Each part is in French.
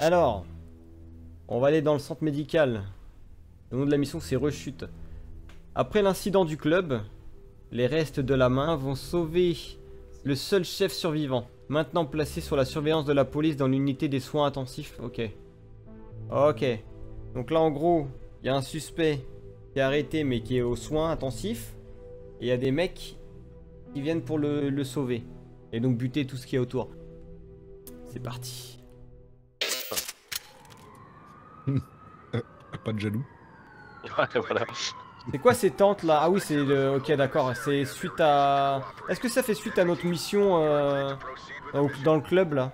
Alors, on va aller dans le centre médical. Le nom de la mission, c'est Rechute. Après l'incident du club, les restes de la main vont sauver le seul chef survivant. Maintenant placé sur la surveillance de la police dans l'unité des soins intensifs. Ok. Ok. Donc là, en gros, il y a un suspect qui est arrêté mais qui est aux soins intensifs. Et il y a des mecs qui viennent pour le, le sauver. Et donc buter tout ce qui est autour. C'est parti. Pas de jaloux. Ouais, voilà. C'est quoi ces tentes là? Ah oui, c'est le. Ok, d'accord. C'est suite à. Est-ce que ça fait suite à notre mission euh, dans le club là?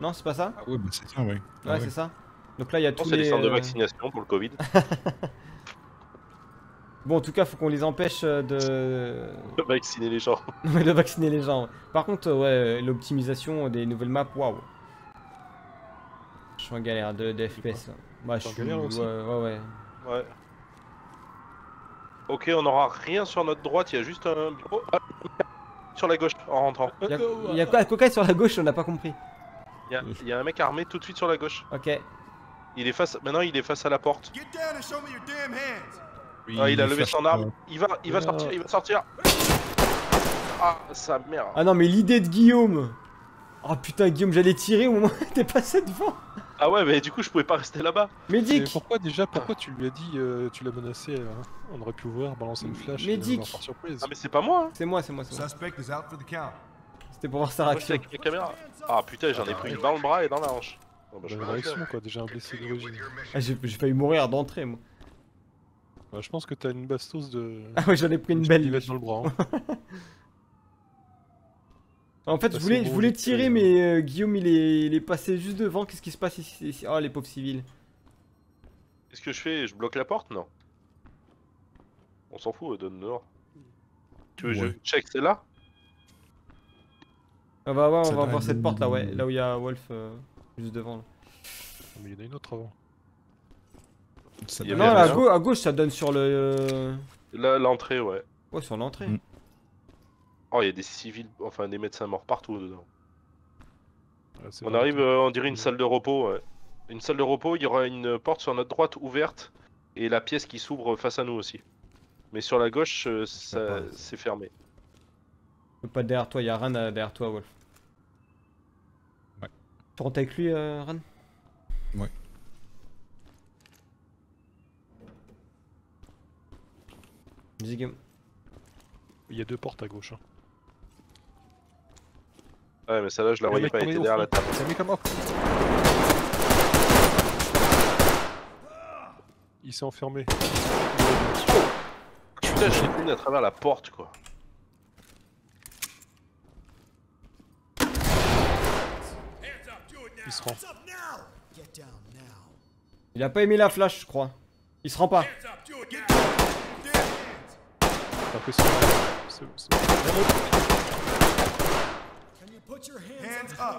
Non, c'est pas ça? Ah ouais, bah c'est ça, ouais. Ouais, Ah ouais. c'est ça. Donc là, il y a tous les. les centres de euh, vaccination pour le Covid. Bon, en tout cas, faut qu'on les empêche euh, de Vacciner les gens. de vacciner les gens. Par contre, euh, ouais, l'optimisation des nouvelles maps, waouh. Je suis en galère de, de FPS. là. Bah, je suis. galère aussi Ouais, ouais, ouais. Ouais. Ok, on n'aura rien sur notre droite, il y a juste un bureau. Ah, sur la gauche en rentrant. Il y a, y a quoi Coca sur la gauche On n'a pas compris. Il y, a, il y a un mec armé tout de suite sur la gauche. Ok. Il est face. Maintenant, il est face à la porte. Get down and show me your damn hands. Oui, Ah, il a levé son arme. Il va, il va sortir, il va sortir. Ah, sa mère. Ah non, mais l'idée de Guillaume Oh putain, Guillaume, j'allais tirer au moment où t'es passé devant Ah ouais, mais du coup, je pouvais pas rester là-bas. Mais Médic pourquoi déjà Pourquoi tu lui as dit, euh, tu l'as menacé euh, On aurait pu ouvrir, balancer une flash Mais et Dick. l'avoir par surprise. Ah, mais c'est pas moi. Hein. C'est moi, c'est moi, c'est moi. Suspect is out for the count. C'était pour voir sa réaction. avec mes caméras. Ah putain, j'en ai pris une dans le bras et dans la hanche. Bon, bah, Bah, une réaction quoi, déjà un blessé d'origine. Ah, j'ai failli mourir d'entrée, moi. Bah, je pense que t'as une bastos de. Ah ouais, j'en ai pris une belle. dans le bras. hein. En fait, je voulais, je voulais tirer, tiré, mais euh, Guillaume, il est, il est passé juste devant. Qu'est-ce qui se passe ici, ici Oh, les pauvres civils. Qu'est-ce que je fais? Je bloque la porte? Non. On s'en fout, donne dehors. Tu veux que Ouais. je check celle-là? On va voir, on Ça va doit voir être cette porte là, ouais. Là où il y a Wolf, euh, juste devant. là. Mais il y en a une autre avant. ça Non, là, à, rien. gau- à gauche, ça donne sur le. euh, Là, l'entrée, ouais. Ouais, sur l'entrée. Mm. Oh, il y a des civils, enfin des médecins morts partout dedans. On vrai, arrive, euh, on dirait une Mm. salle de repos, ouais. Une salle de repos, il y aura une porte sur notre droite ouverte et la pièce qui s'ouvre face à nous aussi. Mais sur la gauche, euh, ça- c'est fermé. Pas derrière toi, il y a Ran derrière toi, Wolf. Ouais. Tu rentres avec lui, euh, Ran Ouais. Vas-y, Guillaume. Il y a deux portes à gauche. Hein. Ouais, mais celle-là, je la voyais pas, elle était derrière la table. Il y a un mec à mort. Il s'est enfermé. Putain, je l'ai mis à travers la porte, quoi. Il se rend. Il a pas aimé la flash, je crois. Il se rend pas. C'est- c'est- Hands up.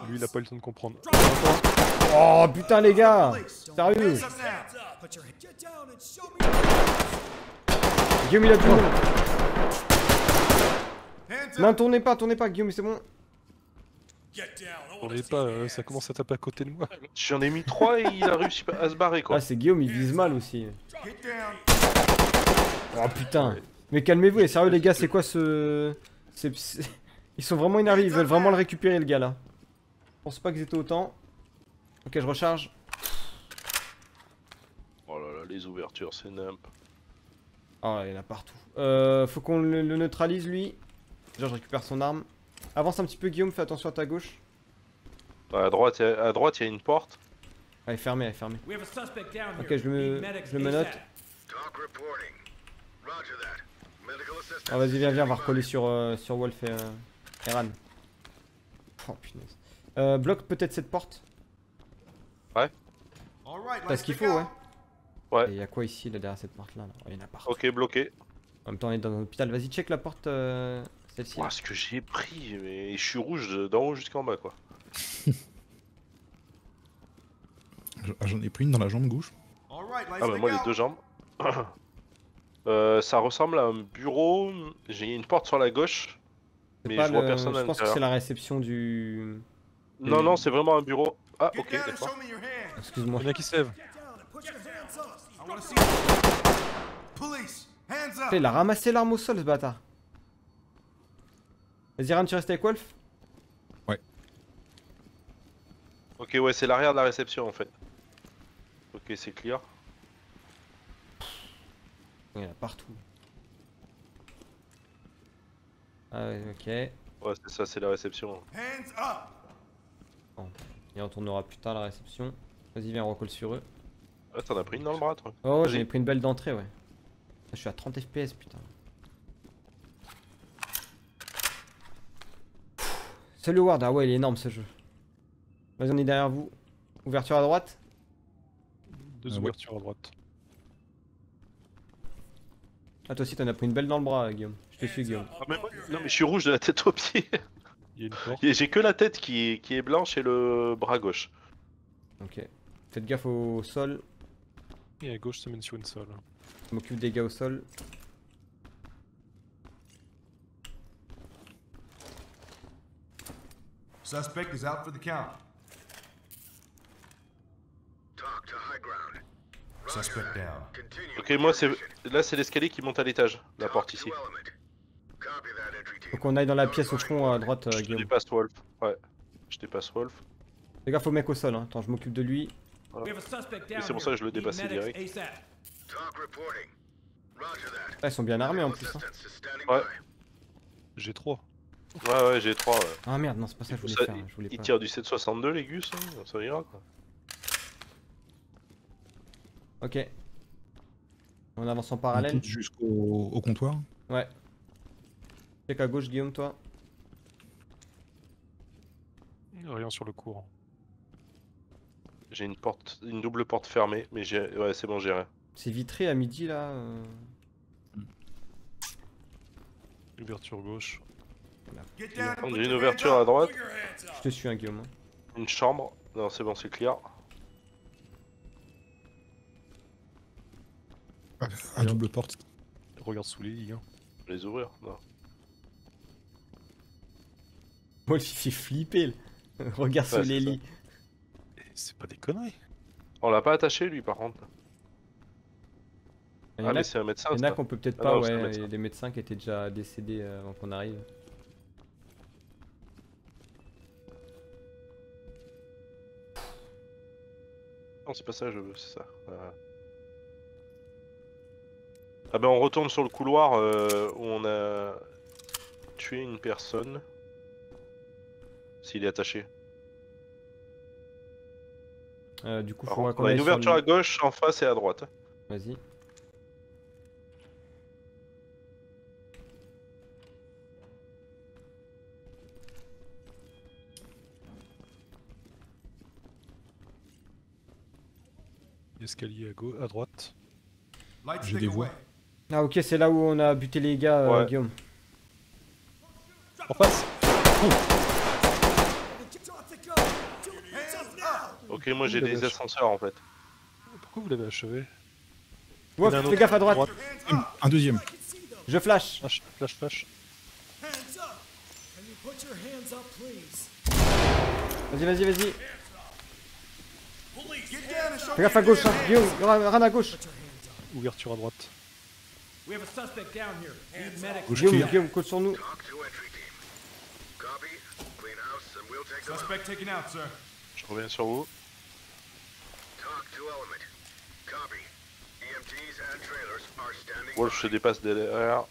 Lui, il a pas eu le temps de comprendre. Oh putain, les gars Sérieux. Guillaume, il a tout le Non, tournez pas, tournez pas, Guillaume, c'est bon. On est pas, euh, ça commence à taper à côté de moi. J'en ai mis trois et il a réussi à se barrer, quoi. Ah, c'est Guillaume, il vise mal aussi. Oh putain. Mais calmez-vous, et sérieux, les gars, c'est quoi ce. c'est- Ils sont vraiment énervés, ils veulent vraiment le récupérer, le gars là. Je pense pas qu'ils étaient autant. Ok, je recharge. Oh là là, les ouvertures, c'est nimp. Oh, il y en a partout. Euh, faut qu'on le, le neutralise lui. Déjà, je récupère son arme. Avance un petit peu, Guillaume, fais attention à ta gauche. À droite, à droite, il y a une porte. Elle est fermée, elle est fermée. Ok, je medics je. Medical assistance. Ah, vas-y, viens, viens, on va recoller sur, euh, sur Wolf et, euh, et Ran. Oh, punaise. Euh, bloque peut-être cette porte. Right, T'as ce qu'il faut, ouais. Ouais. Et y a quoi ici, là, derrière cette porte-là là Oh, Il y en a partout. Ok, bloqué. En même temps, on est dans un hôpital. Vas-y, check la porte, euh, celle-ci. Ouah, ce que j'ai pris, mais je suis rouge de- d'en haut jusqu'en bas, quoi. Ah, J'en ai pris une dans la jambe gauche. Right, Ah bah moi, les deux jambes. Euh, ça ressemble à un bureau. J'ai une porte sur la gauche. C'est mais pas je vois le- personne à Je pense que c'est la réception du. Non, non, c'est vraiment un bureau. Ah, ok, d'accord. Excuse-moi. Il y en a qui se lève. I want to see. Police, hands Putain, up. Il a ramassé l'arme au sol ce bâtard. Vas-y Ran, tu restes avec Wolf? Ok, ouais, c'est l'arrière de la réception en fait. Ok, c'est clear. Il y en a partout. Ah ouais, ok. Ouais, c'est ça, c'est la réception. Hands up. Il retournera plus tard la réception. Vas-y, viens, on recolle sur eux. Ah, t'en as pris une dans le bras, toi Oh, j'avais pris une belle d'entrée, ouais. Je suis à 30 FPS, putain. Salut Ward, ah ouais, il est énorme ce jeu. Vas-y, on est derrière vous. Ouverture à droite Deux Ah ouais. ouvertures à droite. Ah, toi aussi, t'en as pris une belle dans le bras, Guillaume. Je te suis, Guillaume. Ah, mais moi- Non, mais je suis rouge de la tête aux pieds. Il y a une porte. Et J'ai que la tête qui est, qui est blanche et le bras gauche. Ok. Faites gaffe au sol. Et à gauche, ça mène sur une salle. Je m'occupe des gars au sol. Suspect is out for the count. Talk to high ground. Suspect down. Continue. Ok, moi, c'est là, c'est l'escalier qui monte à l'étage, la porte ici. Faut qu'on aille dans la pièce au fond à droite, euh, Je te Guillaume. dépasse Wolf. Ouais, je dépasse Wolf. Fais gaffe au mec au sol, hein. Attends, je m'occupe de lui. Mais c'est pour ça que je le dépassais direct. Ah, ils sont bien armés en plus. Hein. Ouais. J'ai 3. Ouais, ouais, j'ai 3. Ouais. Ah merde, non, c'est pas ça que je voulais Ça, faire. Je voulais Il pas. tire du 762, les gus, hein, ça ira quoi. Ok. On avance en parallèle. jusqu'au au comptoir. Ouais. Check à gauche, Guillaume, toi. Rien sur le cours. J'ai une porte, une double porte fermée, mais j'ai, ouais, c'est bon, j'ai rien. C'est vitré à midi là. euh. Ouverture gauche. On a une ouverture à droite, Je te suis, hein, Guillaume. hein. une chambre. Non, c'est bon, c'est clear. À double porte. Regarde sous les lits. Hein. Les ouvrir Non. Wolf, il fait flipper. là. Regarde sur Ouais, les c'est lits. Pas des conneries. On l'a pas attaché lui par contre. Il y en Ah, mais c'est un médecin. il y en a qu'on peut peut-être Ah pas, non, ouais. médecin. Il y a des médecins qui étaient déjà décédés euh, avant qu'on arrive. Non, c'est pas ça, je veux, c'est ça. Euh. Ah ben on retourne sur le couloir euh, où on a tué une personne. S'il est attaché. Euh, du coup, qu'on on a une ouverture le- à gauche, en face et à droite. Vas-y. Escalier à, gauche, à droite. J'ai des away. Ah, ok, c'est là où on a buté les gars, euh. Guillaume. En face Ok, moi j'ai des ascenseurs en fait. Pourquoi vous l'avez achevé Wolf, fais autre. gaffe à droite. Un deuxième. Je flash. Flash, flash, flash. Vas-y, vas-y, vas-y. Fais gaffe à gauche, hein. Guillaume, Ran à gauche. Ouverture à droite. We have a suspect down here. Need medics. Gauche Guillaume, clear. Guillaume, coach sur nous. Je reviens sur vous. Talk to element. Copy. EMTs and trailers are standing Wolf, je te by. dépasse derrière.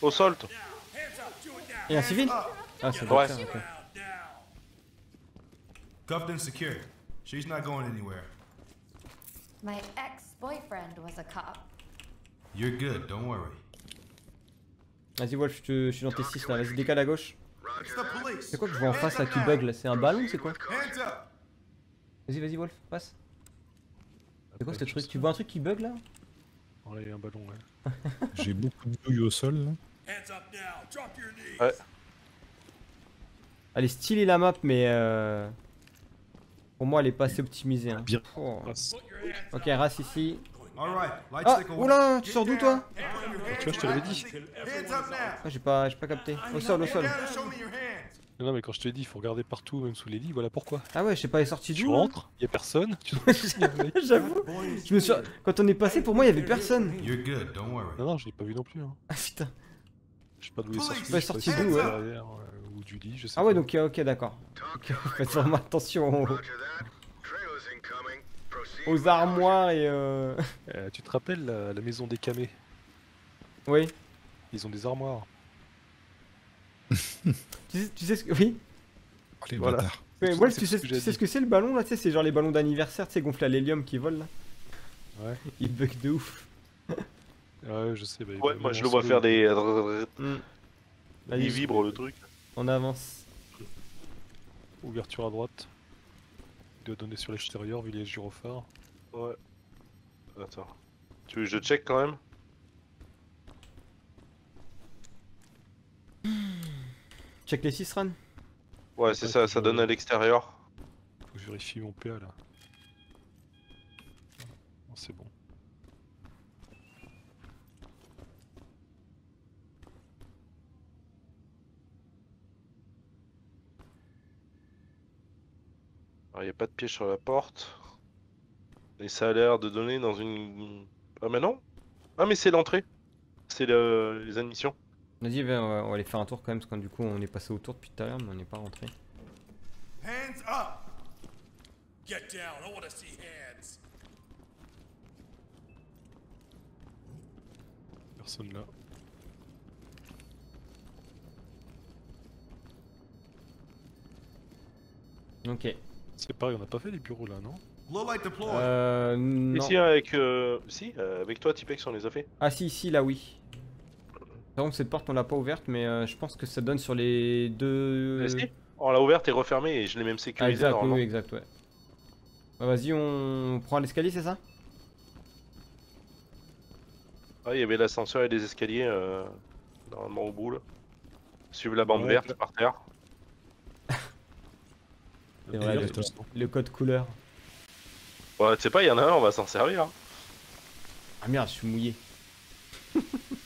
Au sol toi. Et un civil Ah, c'est Ouais. docteur, ok. Cuffed and secured. She's not going anywhere. My ex-boyfriend was a cop. You're good, don't worry. Vas-y, Wolf, je, te- je suis dans tes 6 là. Vas-y, décale à gauche. C'est quoi que je vois en face là qui bug là? C'est un ballon C'est quoi? Hands up. Vas-y, vas-y, Wolf, passe. C'est quoi ce truc Tu vois un truc qui bug là? Ouais, il y a un ballon, ouais. J'ai beaucoup de douilles au sol. là. Ouais. Elle est stylée la map, mais euh... pour moi, elle est pas assez optimisée. Hein. Bien. Oh. Passe. Ok, race ici. Ah, stick away. oula, tu sors d'où toi Tu vois, je te l'avais dit. Hands up now. Ah, j'ai pas, j'ai pas capté. Au sol, au sol. Non, non, mais quand je te dis, il faut regarder partout, même sous les lits, voilà pourquoi. Ah ouais, je sais pas, elle est sortie Tu d'où là rentres, il y a personne, tu mec. J'avoue. Je me suis... Quand on est passé, pour moi, il y avait personne. You're good, don't worry. Non, non, je l'ai pas vu non plus. Hein. Ah putain. Je sais pas d'où il est sorti. Ouais, je sais pas sorti d'où, c'est ouais. derrière, euh, Ou du lit, je sais Ah ouais, pas. donc euh, ok, d'accord. Faites vraiment attention aux, armoires et euh... Euh, tu te rappelles la, la maison des camés? Oui. Ils ont des armoires. Tu sais, tu sais ce que... Oui. Oh, les Voilà. Mais C'est ouais, tu ce sais, que tu j'ai sais dit. ce que c'est le ballon là, tu sais, c'est genre les ballons d'anniversaire, tu sais, gonflés à l'hélium qui volent là. Ouais. Ils bug de ouf. Ouais, je sais. Bah, Ouais, il moi je le vois faire des. Hmm. Il vibre le truc. on avance. Ouverture à droite. Il doit donner sur l'extérieur vu les gyrophares. Ouais. Attends. Tu veux que je check quand même? Check les 6 runs. Ouais, c'est Ouais, ça, ça donne à l'extérieur. Faut que je vérifie mon PA là. C'est bon. Alors, y a pas de piège sur la porte. Et ça a l'air de donner dans une. Ah, mais non Ah, mais c'est l'entrée. C'est le... les admissions. On va, on va aller faire un tour quand même, parce que du coup, on est passé autour depuis tout à l'heure, mais on n'est pas rentré. Hands up! Get down. I want to see hands. Personne là. Ok. C'est pareil, on n'a pas fait les bureaux là, non? Low light deployed. Euh. Si, avec. euh, Si, euh, avec toi, Tipex, on les a fait. Ah si, si, là oui. Par contre, cette porte, on l'a pas ouverte, mais euh, je pense que ça donne sur les deux... On l'a ouverte et refermée et je l'ai même Ah, sécurisée exact, oui, exact, ouais. Bah, Vas-y, on prend l'escalier, c'est ça? Ah, il y avait l'ascenseur et les escaliers euh, normalement au bout là. Suivre la bande Ouais, verte par terre. C'est vrai, le, code couleur. Ouais, tu sais pas, il y en a un, on va s'en servir. hein. Ah merde, je suis mouillé.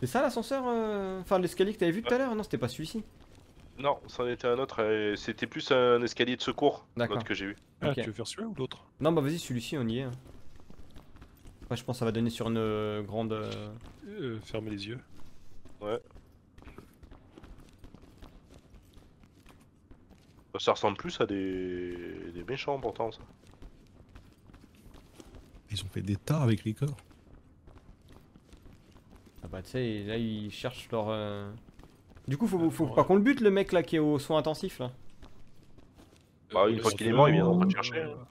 c'est ça l'ascenseur euh, Enfin, l'escalier que t'avais vu tout à l'heure? Non, c'était pas celui-ci. Non, c'en était un autre. C'était plus un escalier de secours, l'autre que j'ai vu. Ah, tu veux faire celui-là ou l'autre? Non, bah vas-y, celui-ci, on y est. hein. Ouais, je pense que ça va donner sur une euh, grande... euh, euh, Fermez les yeux. Ça ressemble plus à des, des méchants pourtant ça. Ils ont fait des tas avec les corps. Ah bah tu sais, là ils cherchent leur... euh, Du coup, faut, faut Ouais. pas qu'on le bute le mec là qui est au soin intensif là. Bah, une fois qu'il est mort, il viendra pas te chercher. hein.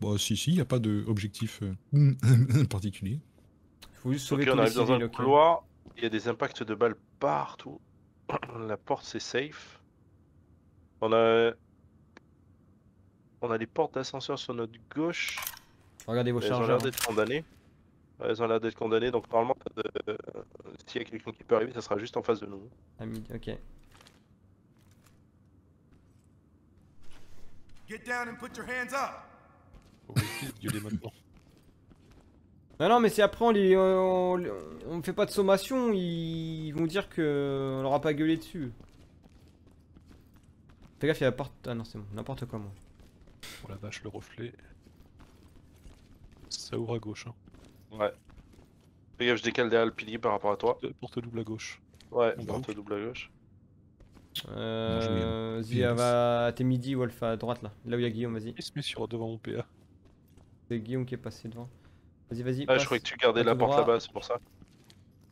Bon, si, si, il n'y a pas d'objectif euh, particulier. Faut juste sauver on tous les arrive dans un couloir, il y a des impacts de balles partout. La porte c'est safe. On a. On a les portes d'ascenseur sur notre gauche. Regardez vos Elles ont l'air chargeurs. d'être condamnées. Elles ont l'air d'être condamnées, donc normalement, euh, s'il y a quelqu'un qui peut arriver, ça sera juste en face de nous. À midi, ok. Get down and put your hands up! Maintenant. Non, non, mais c'est après, on, les, on, on- on fait pas de sommation, ils vont dire que on leur a pas gueulé dessus. Fais gaffe, il y a la porte. Ah non, c'est bon, n'importe quoi, moi. Oh la vache, le reflet. Ça ouvre à gauche. Hein. Ouais. Fais gaffe, je décale derrière le pilier par rapport à toi. Porte double à gauche. Ouais, On porte double à gauche. Euh. Elle va à tes midi, Wolf, à droite là. Là où il y a Guillaume, vas-y. Il se met sur devant mon PA. C'est Guillaume qui est passé devant. Vas-y, vas-y. Ah, passe. je croyais que tu gardais la porte là-bas, c'est pour ça.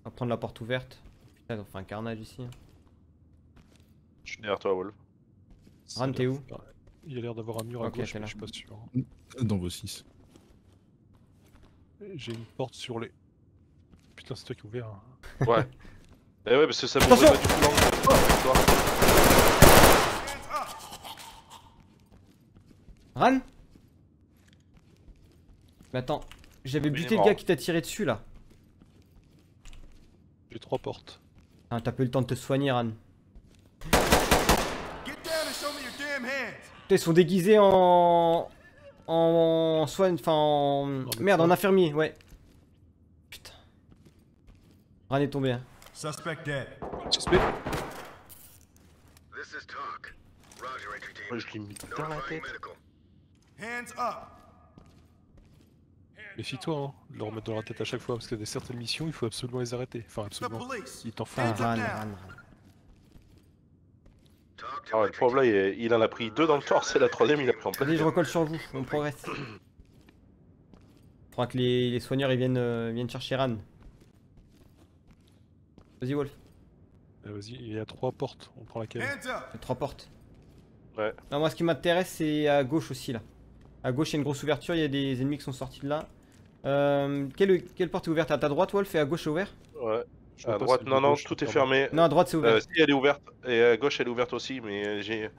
On va prendre la porte ouverte. Putain, ils ont fait un carnage ici. hein. Je suis derrière toi, Wolf. Ran, t'es où Il a l'air d'avoir un mur à Ok, gauche, mais je suis pas sûr. Dans vos 6. J'ai une porte sur les. Putain, c'est toi qui as ouvert. hein. Ouais. Eh ouais, parce que ça Attention m'ouvrait pas du tout l'angle. Up! Ran Mais attends, j'avais buté le gars qui t'a tiré dessus là. J'ai trois portes. Ah, t'as pas eu le temps de te soigner, Ran. Putain, ils sont déguisés en. En soigne. Enfin, en. Merde, en infirmier, ouais. Putain. Ran est tombé. Hein. Suspect dead. Suspect This is talk. Roger, entry team. Moi, je l'ai mis dans la tête. Hands up. Méfie-toi hein, de le remettre dans la tête à chaque fois parce qu'il y a des certaines missions, il faut absolument les arrêter. Enfin, absolument. Il t'en faut Ah, Hands up ran, now. ran, ran. Talk Ah ouais, le pauvre là, il, il en a pris deux dans le torse et la troisième, il a pris en plein. Allez, je recolle sur vous, on progresse. Faudra que les, les soigneurs ils viennent, euh, viennent chercher Ran. Vas-y Wolf, Euh, Vas-y, il y a trois portes, on prend laquelle il y a trois portes. Ouais. Non, moi ce qui m'intéresse c'est à gauche aussi là. À gauche il y a une grosse ouverture, il y a des ennemis qui sont sortis de là. Euh, quelle, quelle porte est ouverte? À ta droite Wolf et à gauche c'est ouvert? Ouais. Je À droite, non, non, gauche, tout est fermé. Non à droite c'est ouvert. Euh, si elle est ouverte, et à gauche elle est ouverte aussi, mais j'ai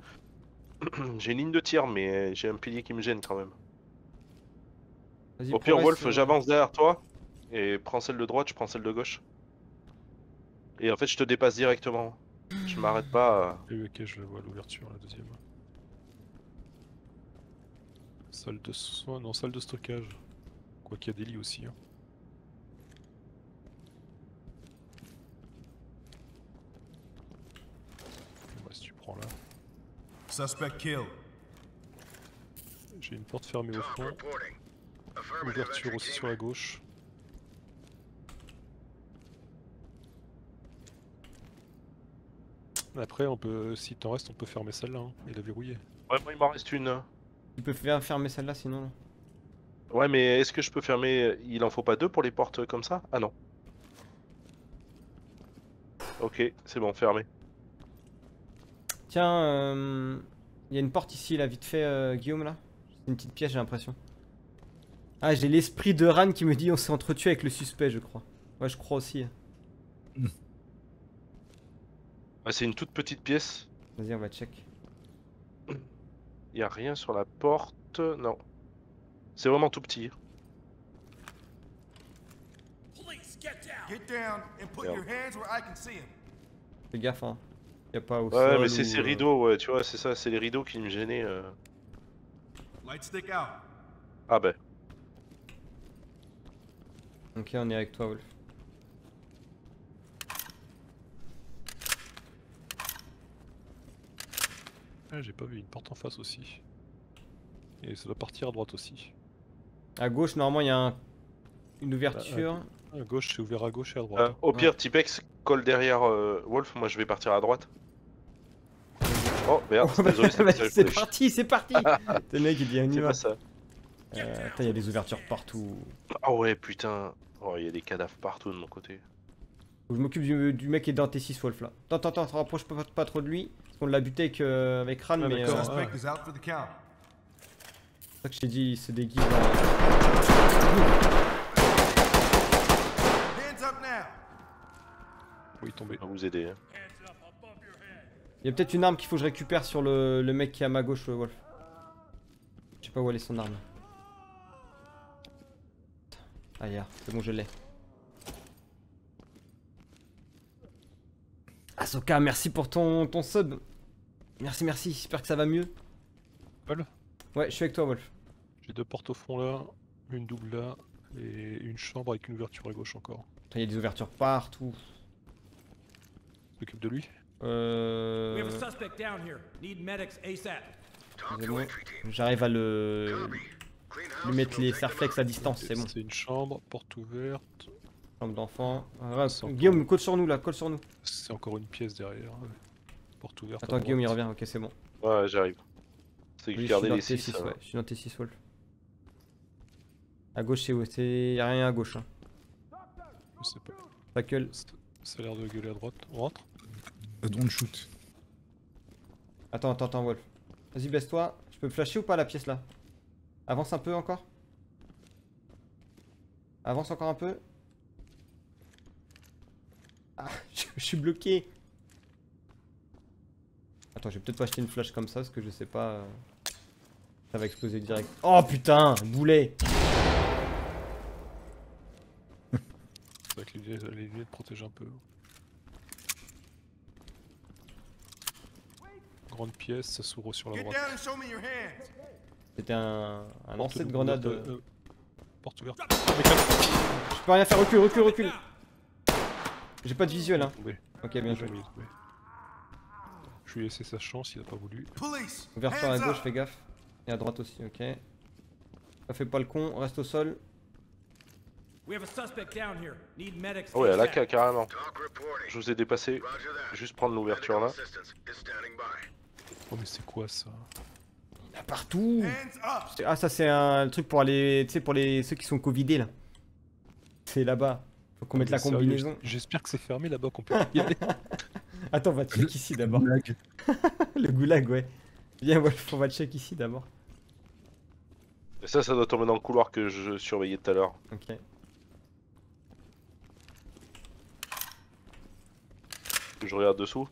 j'ai une ligne de tir, mais j'ai un pilier qui me gêne quand même. Vas-y, Au pire, Wolf, euh, j'avance derrière toi et prends celle de droite, je prends celle de gauche. Et en fait, je te dépasse directement. Je m'arrête pas. à- Oui, ok, je vois l'ouverture, la deuxième. Salle de soins, non, salle de stockage. Quoi qu'il y a des lits aussi. hein. Bon, bah, si tu prends là. Suspect killed. J'ai une porte fermée au fond, ouverture aussi sur la gauche. Après, on peut, si t'en reste, on peut fermer celle-là hein, et la verrouiller. Ouais, moi, il m'en reste une. Tu peux faire fermer celle-là sinon. là. Ouais, mais est-ce que je peux fermer Il en faut pas deux pour les portes comme ça? Ah non. Ok, c'est bon, fermé. Tiens, euh, il y a une porte ici là, vite fait euh, Guillaume là. C'est une petite pièce j'ai l'impression. Ah j'ai l'esprit de Ran qui me dit on s'est entretué avec le suspect je crois. Ouais je crois aussi. Ah, c'est une toute petite pièce. Vas-y on va check. Il y a rien sur la porte. Non. C'est vraiment tout petit. Police, get down! Get down and put Yeah. your hands where I can see him. Fais gaffe hein. Y a pas au Ouais, sol mais c'est ces euh, rideaux, ouais, tu vois, c'est ça, c'est les rideaux qui me gênaient. euh. Light stick out. Ah ben. Ok on est avec toi Wolf. Ah, j'ai pas vu, une porte en face aussi. Et ça doit partir à droite aussi. À gauche normalement il y a un- une ouverture. À gauche, c'est ouvert à gauche et à droite. hein. au pire, Tipex colle derrière euh, Wolf, moi je vais partir à droite. Oh merde, désolé, c'est bah, c'est parti, c'est parti Le mec il dit on y C'est va. ça. Euh, il y a des ouvertures partout. Ah ouais, putain. Oh, il y a des cadavres partout de mon côté. Je m'occupe du, du mec qui est dans T6 Wolf là. Attends, attends, attends, te rapproche pas, pas trop de lui. Parce qu'on l'a buté avec, euh, avec Ran, Ah, mais euh, c'est pour ça que je t'ai dit, il se déguise. en- Hands up now. Oui, tombé. On va vous aider. hein. Il y a peut-être une arme qu'il faut que je récupère sur le, le mec qui est à ma gauche, euh, Wolf. Je sais pas où elle est son arme. Ah, c'est bon, je l'ai. Ahsoka, merci pour ton, ton sub. Merci, merci, j'espère que ça va mieux. Paul Ouais, je suis avec toi, Wolf. J'ai deux portes au fond là, une double là, et une chambre avec une ouverture à gauche encore. Il y a des ouvertures partout. S'occupe de lui Euh... We have a suspect down here. Need medics ASAP. Talk C'est to bon. entry team. J'arrive à le... Lui mettre les take faire them flex out. à distance, c'est bon. C'est une chambre, porte ouverte. Chambre d'enfant. Ah, Sans Guillaume, colle sur nous là, colle sur nous. C'est encore une pièce derrière. ouais. Porte ouverte. Attends, Guillaume il revient, ok c'est bon. Ouais, j'arrive. C'est que Oui, je gardais les T6, 6. ouais. Je suis dans T6 Wolf. À gauche c'est où? C'est... Y'a rien à gauche. Hein. Je sais pas. Ta gueule. Ça- a l'air de gueuler à droite. On rentre Euh, Don't shoot. Attends, attends, attends Wolf. Vas-y baisse-toi. Je peux flasher ou pas la pièce là? Avance un peu encore. Avance encore un peu. Ah, je, je suis bloqué. Attends, je vais peut-être pas acheter une flash comme ça parce que je sais pas. euh, Ça va exploser direct. Oh putain, boulet. C'est vrai que les lunettes, les lunettes protègent un peu. Grande pièce, ça s'ouvre sur la droite. C'était un, un lancer de grenade. ouverte, euh. euh, Porte ouverte. Je peux rien faire, recule, recule, recule. J'ai pas de visuel, hein. Ok, bien joué. Je lui ai laissé sa chance, il a pas voulu. Ouverture à gauche, fais gaffe. Et à droite aussi, ok. Ça fait pas le con, reste au sol. We have a suspect down here. Need medics. Ah ouais, la carrément. Talk reporting. Je vous ai dépassé. Roger that. Juste prendre l'ouverture là. Medical assistance is standing by. Oh mais c'est quoi ça? Il y en a partout. Ah, ça c'est un truc pour les, tu sais, pour les ceux qui sont covidés là. C'est là-bas. Faut qu'on mette la combinaison. J'espère que c'est fermé là-bas qu'on peut y aller. Attends, on va check ici d'abord. Le goulag, ouais. Viens, Wolf, on va check ici d'abord. Et ça, ça doit tomber dans le couloir que je surveillais tout à l'heure. Ok. Je regarde dessous.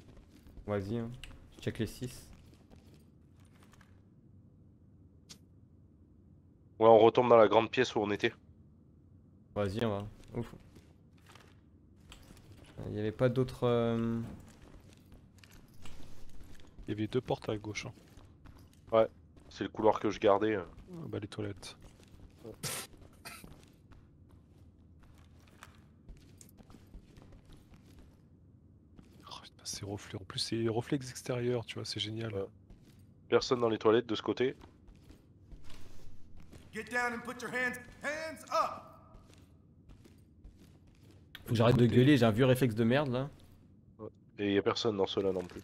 Vas-y, hein. je check les 6. Ouais, on retombe dans la grande pièce où on était. Vas-y, on va. Ouf. Il n'y avait pas d'autres. euh, Il y avait deux portes à gauche. Hein. C'est le couloir que je gardais. euh. Ah Bah les toilettes. Putain, c'est reflet. En plus c'est reflet extérieur, tu vois, c'est génial. Ouais. Personne dans les toilettes de ce côté. Get down and put your hands, hands up! Faut que j'arrête de gueuler, j'ai un vieux réflexe de merde là. Et y a personne dans ceux-là non plus.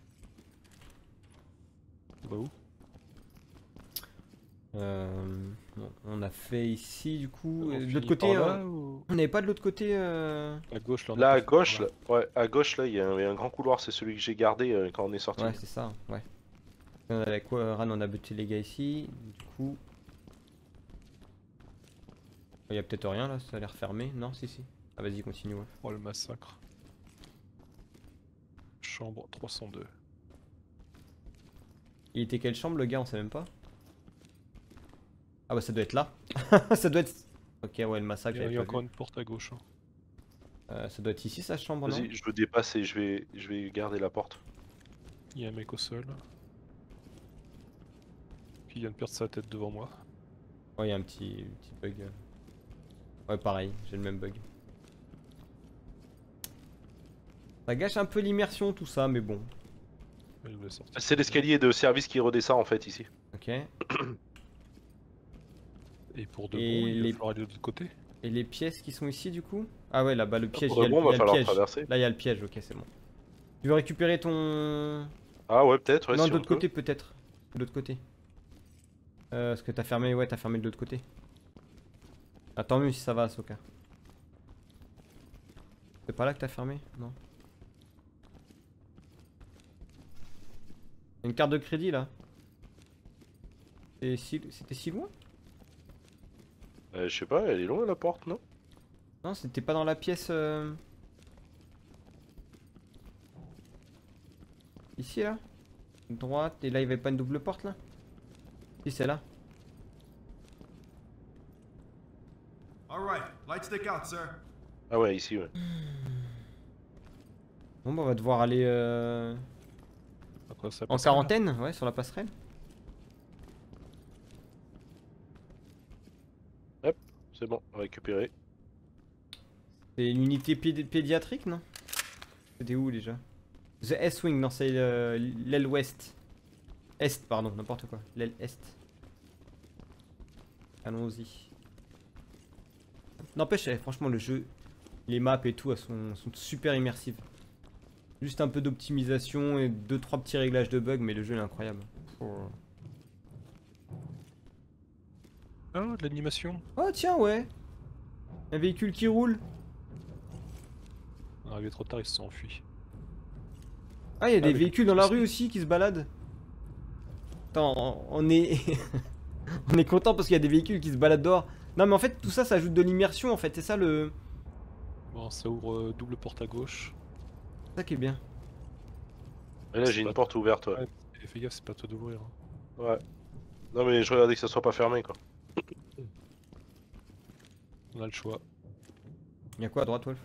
Bah où? Euh, bon, on a fait ici du coup. On euh, De l'autre côté, là, euh, ou- on n'avait pas de l'autre côté. euh, À gauche là. on a à gauche, là, ouais, à gauche là, il y avait un grand couloir. C'est celui que j'ai gardé euh, quand on est sorti. Ouais, c'est ça, ouais. Euh, Avec quoi, Ran, on a buté les gars ici. Du coup. Il y a peut-être rien là, ça a l'air fermé. Non, si, si. Ah, vas-y, continue. ouais. Oh le massacre. Chambre 302. Il était quelle chambre le gars On sait même pas. Ah, bah ça doit être là. ça doit être. Ok, ouais, le massacre, Il y a, il j'avais y a pas encore vu. une porte à gauche. hein. Euh, ça doit être ici sa chambre, non? Vas-y, je me dépasse et je vais, je vais garder la porte. Il y a un mec au sol. Puis il vient de perdre sa tête devant moi. Ouais, il y a un petit, petit bug. Ouais, pareil, j'ai le même bug. Ça gâche un peu l'immersion, tout ça, mais bon. C'est l'escalier de service qui redescend en fait ici. Ok. Et pour de Et bon, il les- va falloir aller de l'autre côté. Et les pièces qui sont ici, du coup? Ah ouais, là-bas, le piège. Pour il y a le- bon, il y va a le falloir piège. traverser. Là, il y a le piège, ok, c'est bon. Tu veux récupérer ton... Ah ouais, peut-être. Ouais, non, si de on l'autre côté, peut-être. De l'autre côté. Euh, parce que t'as fermé, ouais, t'as fermé de l'autre côté. Ah, tant mieux si ça va, Soka. C'est pas là que t'as fermé? Non. Une carte de crédit là. Et si- C'était si loin? Euh, je sais pas, elle est loin la porte, non? Non, c'était pas dans la pièce. euh, Ici là? Droite, et là il y avait pas une double porte là? Si, c'est là. Alright, light stick out, sir. Ah ouais, ici, ouais. Bon, bah on va devoir aller euh, À quoi ça en quarantaine, ouais, sur la passerelle. C'est bon, récupéré. C'est une unité pédi- pédiatrique, non? C'était où déjà? The S-Wing, non, c'est euh, l'aile ouest. Est, pardon, n'importe quoi. L'aile est. Allons-y. N'empêche, eh, franchement, le jeu, les maps et tout, elles sont, super immersives. Juste un peu d'optimisation et deux trois petits réglages de bugs, mais le jeu est incroyable. Oh. Ah, de l'animation. Oh tiens, ouais Un véhicule qui roule On est arrivé trop tard, ils se sont enfuis. Ah, il y a des mais véhicules dans la aussi. rue aussi qui se baladent. Attends, on- est. on est content parce qu'il y a des véhicules qui se baladent dehors. Non, mais en fait, tout ça, ça ajoute de l'immersion en fait. C'est ça le. Bon, ça ouvre euh, double porte à gauche. c'est ça qui est bien. Et là, j'ai une porte ouverte, ouais. Fais gaffe, c'est pas toi d'ouvrir. hein. Ouais. Non, mais je regardais que ça soit pas fermé, quoi. On a le choix. Il y a quoi à droite, Wolf?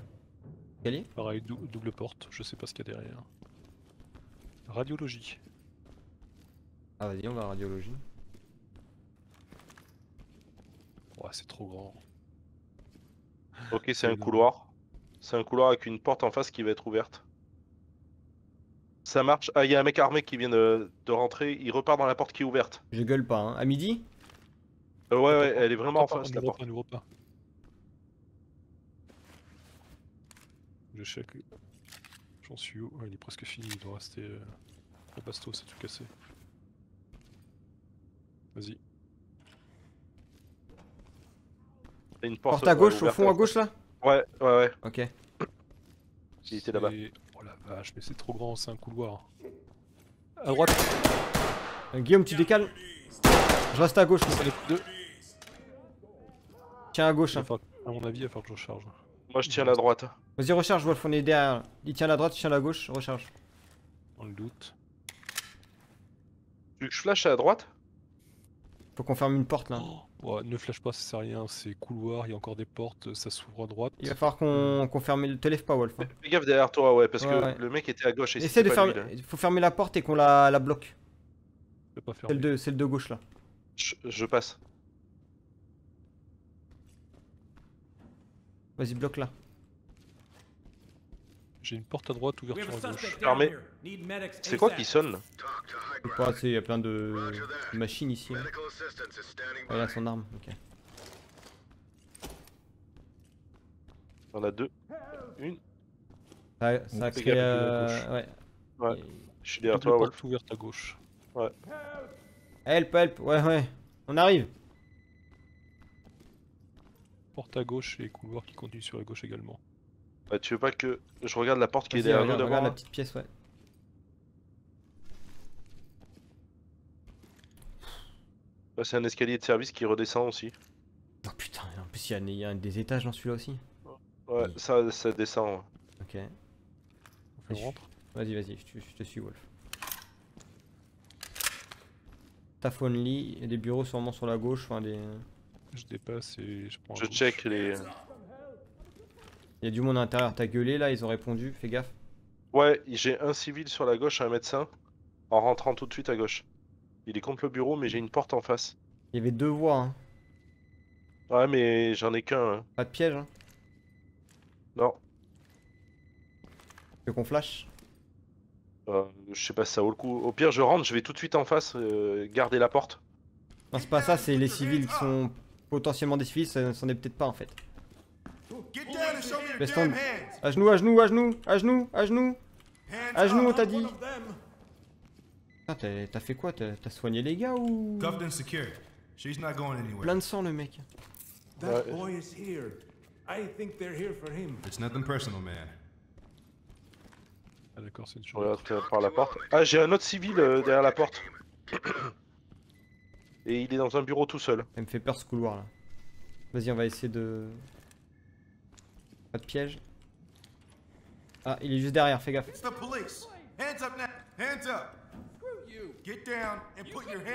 Escalier Pareil, dou- double porte, je sais pas ce qu'il y a derrière. Radiologie. Ah, vas-y, on va à radiologie. Ouais, c'est trop grand. Ok, c'est un couloir. C'est un couloir avec une porte en face qui va être ouverte. Ça marche. Ah, il y a un mec armé qui vient de, de rentrer. Il repart dans la porte qui est ouverte. Je gueule pas, hein. À midi? Euh, ouais, ouais, elle est vraiment en face on la n'ouvre porte. pas, on n'ouvre pas. Je check. J'en suis où Ouais, Il est presque fini, il doit rester. euh, La basto, c'est tout cassé. Vas-y. Une porte, Porte à gauche, au fond à gauche là? Ouais, ouais, ouais. Ok. Il était là-bas. Oh la vache, mais c'est trop grand, c'est un couloir. À droite, Euh, Guillaume, tu décales? Je reste à gauche. Tiens à gauche. Hein. À mon avis, il va falloir que je charge. Moi, je tiens la droite. Vas-y, recharge, Wolf, on est derrière. Il tient la droite, il tient la gauche, recharge. Dans le doute. Je flash à la droite Faut qu'on ferme une porte là. Ouais, ne flash pas, ça sert à rien, c'est couloir, il y a encore des portes, ça s'ouvre à droite. Il va falloir qu'on qu'on ferme. le- Te lève pas, Wolf. hein. Fais gaffe derrière toi, ouais, parce Ouais, que ouais. le mec était à gauche et Essaie c'était de pas fermer. Il faut fermer la porte et qu'on la, la bloque. Je vais pas faire. Celle de, celle de gauche là. Je, je passe. Vas-y, bloque là. J'ai une porte à droite, ouverture a à gauche. medics C'est quoi qui sonne? Là Je sais ground. pas, tu sais, il y a plein de de machines ici. hein. Medical assistance is standing Ah, il a son arme, ok. On a deux. Une. Ça, ça a créé. euh, à ouais. Ouais. Et- Je suis derrière toi, porte ouverte à gauche. Help, help, ouais, ouais. On arrive. Porte à gauche et couloir qui continue sur la gauche également. Bah, tu veux pas que je regarde la porte qui est derrière regarde, nous regarde devant la petite pièce, ouais. Ouais, C'est un escalier de service qui redescend aussi. Oh putain, en plus il y a- il y, a des étages dans celui-là aussi. Ouais, Oui. ça, ça descend. ouais. Ok. On fait rentre? Vas-y, vas-y, je, te- je te suis, Wolf. Staff only, il y a des bureaux sûrement sur la gauche, enfin des... Je dépasse et je prends. Je check les. Il y a du monde à l'intérieur, t'as gueulé là, ils ont répondu, fais gaffe. Ouais, j'ai un civil sur la gauche, un médecin, en rentrant tout de suite à gauche. Il est contre le bureau, mais j'ai une porte en face. Il y avait deux voies, hein. Ouais, mais j'en ai qu'un. hein. pas de piège, hein. Non, Tu veux qu'on flash? Euh, je sais pas si ça vaut le coup. Au pire, je rentre, je vais tout de suite en face, euh, garder la porte. Non, c'est pas ça, c'est les civils qui sont potentiellement des civils, ça c'en est peut-être pas en fait. Laisse tomber. À genoux, à genoux, à genoux, à genoux, à genoux À genoux, t'a dit t'as- fait quoi? T'as soigné les gars ou? Cuffed and secured. She's not going anywhere. Plein de sang le mec. That boy is here. I think they're here for him. It's nothing personal, man. Ah d'accord, c'est une chose. regarde par la porte. Ah, j'ai un autre civil euh, derrière la porte. Et il est dans un bureau tout seul. Ça me fait peur ce couloir là. Vas-y, on va essayer de... Pas de piège. Ah, il est juste derrière, fais gaffe. Fais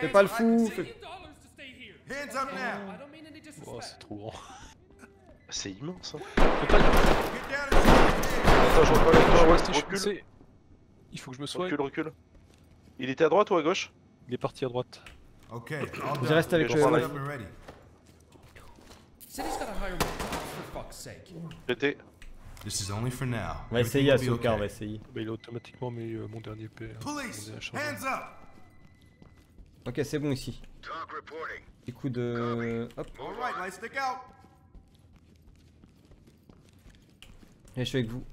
pas le fou, fais-. Oh, c'est trop grand. C'est immense. Hein. Attends, je je recule. Il faut que je me soigne. recule, recule. Il était à droite ou à gauche? Il est parti à droite. Okay, Je reste avec le... prends la- Set up and ready. City's gotta hire more cops, for fuck's sake. J'étais. This is only for now. On va essayer à sauvegarde, on va essayer. Bah, il a automatiquement mis euh, mon dernier P. hein, Police, hands up. Ok, c'est bon ici. Petit coup de... Hop, All right, light stick out. et je suis avec vous.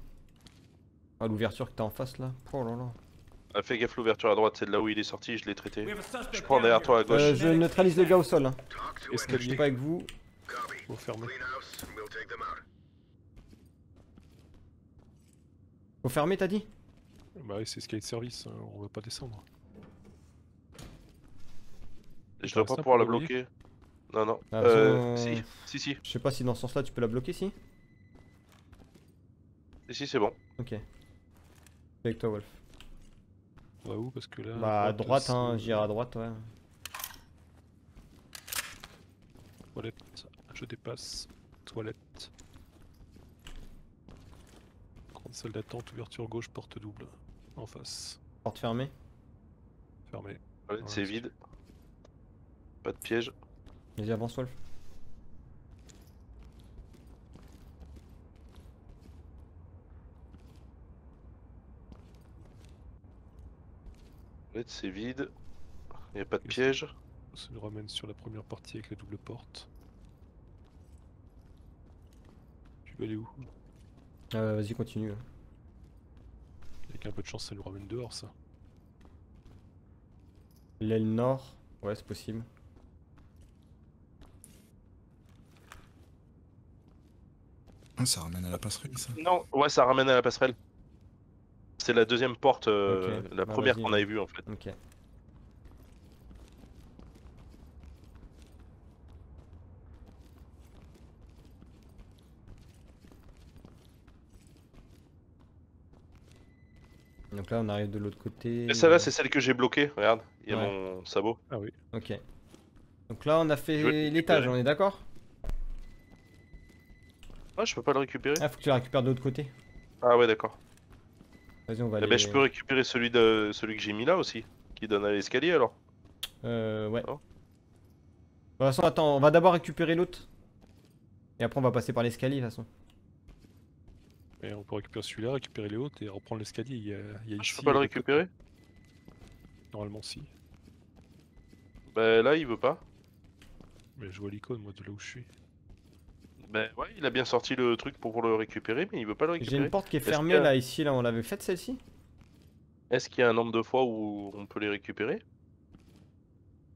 Ah, l'ouverture que t'as en face là. Oh là là. Ah, fais gaffe, l'ouverture à droite, c'est de là où il est sorti, je l'ai traité. Je prends derrière toi à gauche. Euh, je neutralise le gars au sol. Hein. Talk to Je pas avec vous. Faut fermer. Faut fermer, t'as dit? Bah oui, c'est escalier de service, hein, on va pas descendre. Je dois pas pouvoir la bloquer. Non, non. Ah, Euh, si, si, si. Je sais pas si dans ce sens là tu peux la bloquer si? Si, si, c'est bon. Ok. Avec toi Wolf. On va où Parce que là. Bah à droite hein, j'irai à droite ouais. Toilette, je dépasse. Toilette. Grande salle d'attente, ouverture gauche, porte double. En face. Porte fermée. Fermé. Ouais, Ouais, c'est c'est- vide. Pas de piège. Vas-y avance Wolf. C'est vide. Y a pas de piège. Ça nous ramène sur la première partie avec la double porte. Tu veux aller où? Euh, Vas-y, continue. Avec un peu de chance, ça nous ramène dehors, ça. L'aile nord. Ouais, c'est possible. Ah, ça ramène à la passerelle, ça. Non, ouais, ça ramène à la passerelle. C'est la deuxième porte, euh, la bah, première qu'on avait vue en fait. Ok. Donc là, on arrive de l'autre côté. Et celle-là, c'est celle que j'ai bloquée. Regarde, il y a Ouais. mon sabot. Ah oui. Ok. Donc là, on a fait le l'étage, on est d'accord? Ah, je peux pas le récupérer. Ah, faut que tu la récupères de l'autre côté. Ah ouais, d'accord. Vas-y, on va Eh aller. ben, je peux récupérer celui de celui que j'ai mis là aussi, qui donne à l'escalier alors. Euh, ouais. De toute façon, attends, on va d'abord récupérer l'autre. Et après, on va passer par l'escalier, de toute façon. Et on peut récupérer celui-là, récupérer les autres et reprendre l'escalier. Il y a, il y a Ah, ici. je peux pas le récupérer? Normalement, si. Bah là, il veut pas. Mais je vois l'icône, moi, de là où je suis. Ben ouais, il a bien sorti le truc pour le récupérer, mais il veut pas le J'ai récupérer. une porte qui est fermée là, ici, là, on l'avait faite celle-ci? Est-ce qu'il y a un nombre de fois où on peut les récupérer?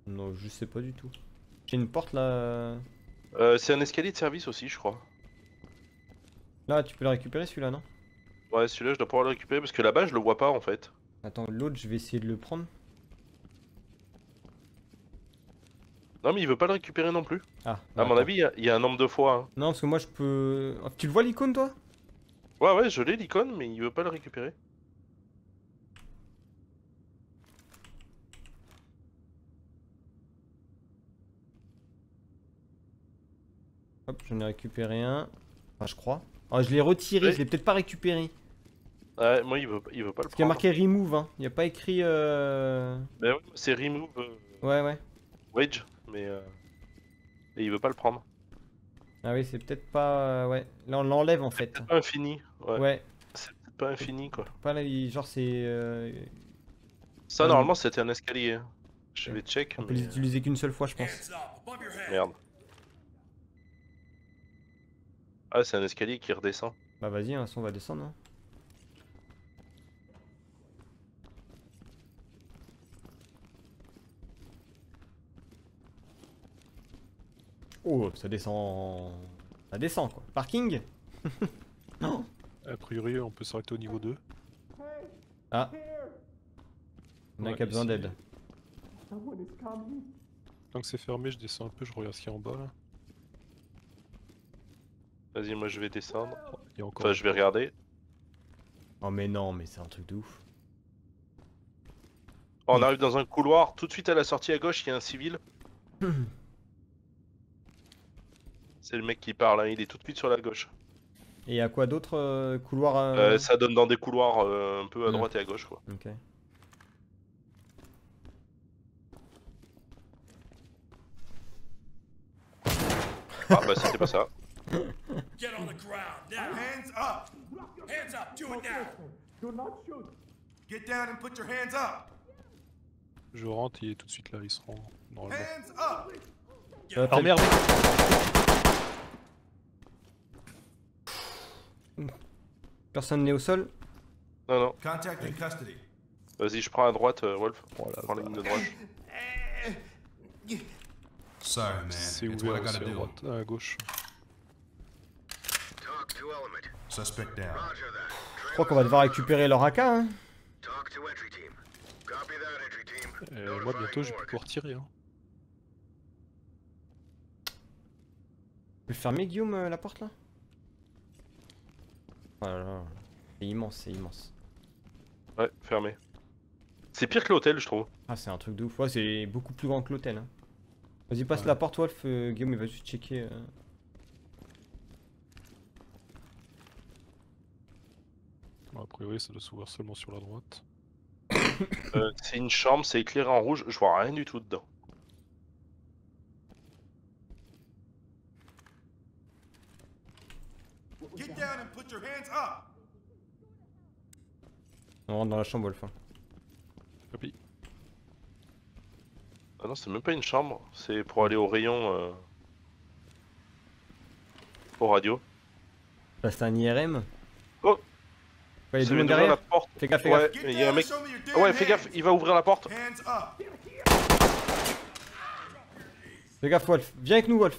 Non, je sais pas du tout. J'ai une porte là. Euh, C'est un escalier de service aussi, je crois. Là, tu peux le récupérer celui-là, non? Ouais, celui-là, je dois pouvoir le récupérer parce que là-bas, je le vois pas en fait. Attends, l'autre, je vais essayer de le prendre. Non, mais il veut pas le récupérer non plus. Ah, À mon attends. avis, il y a- il y, a un nombre de fois. hein. Non, parce que moi je peux. Oh, Tu le vois l'icône toi? Ouais, ouais, je l'ai l'icône, mais il veut pas le récupérer. Hop, j'en ai récupéré un. Enfin, je crois. Ah, je l'ai retiré, Ouais. je l'ai peut-être pas récupéré. Ouais, moi, il veut, il veut pas le Parce qu'il y a prendre. marqué remove, hein. Il n'y a pas écrit. Euh... Ben ouais, c'est remove euh, Ouais, ouais. wedge, mais euh, et il veut pas le prendre. Ah oui, c'est peut-être pas. Ouais. Là, on l'enlève en fait. C'est pas infini. Ouais. Ouais. C'est peut-être pas infini quoi. Pas là, genre c'est. euh, Ça, Ouais. normalement, c'était un escalier. Je vais check. On peut mais, les utiliser qu'une seule fois, je pense. Euh. Merde. Ah, c'est un escalier qui redescend. Bah, vas-y, hein, ça, on va descendre. hein. Oh, ça descend. Ça descend quoi. Parking Non A priori, on peut s'arrêter au niveau 2. Ah On a Ouais, qu'à besoin d'aide. Tant que c'est fermé, je descends un peu, je regarde ce qu'il y a en bas là. Vas-y, moi, je vais descendre. Il y a encore. Enfin, je vais regarder. Oh, mais non, mais c'est un truc de ouf. Oh, on arrive dans un couloir. Tout de suite à la sortie à gauche, il y a un civil. C'est le mec qui parle, hein, il est tout de suite sur la gauche. Et à quoi d'autre euh, couloir euh, Euh, ça donne dans des couloirs euh, un peu à droite et à gauche quoi. Ok. Ah bah c'était pas ça. Get on the ground now. Hands up! Hands up. Do it now. Get down and put your hands up! Je rentre, il est tout de suite là, il se rend normalement. Hands up! T'as- merde Personne n'est au sol Non non. Contact in custody. Vas-y, je prends à droite, euh, Wolf. prends la ligne de droite. Sorry, man. C'est ouvert aussi à droite, à gauche. Talk to element. Suspect down. Je crois qu'on va devoir récupérer leur AK, hein. Talk to entry team. Copy that, entry team. Euh, moi bientôt je vais pouvoir tirer. Hein. Tu peux fermer, Guillaume, euh, la porte là Oh. C'est immense, c'est immense. Ouais, fermé. C'est pire que l'hôtel, je trouve. Ah, c'est un truc de ouf. Ouais, c'est beaucoup plus grand que l'hôtel. Hein. Vas-y, passe Ouais. la porte, Wolf. euh, Guillaume, il va juste checker. euh. A priori ça doit s'ouvrir seulement sur la droite. Euh, c'est une chambre, c'est éclairé en rouge, je vois rien du tout dedans. Get down and put your hands up! On rentre dans la chambre, Wolf. hein. Copie. Ah non, c'est même pas une chambre, c'est pour aller au rayon. euh, Au radio. Bah, c'est un IRM. Oh Ouais, il y a C'est du le monde numéro de la derrière. porte. Fais gaffe, fais Ouais, gaffe. il y a un mec. Show me your Ah ouais, fais gaffe, hands. il va ouvrir la porte. Fais gaffe, Wolf. Viens avec nous, Wolf.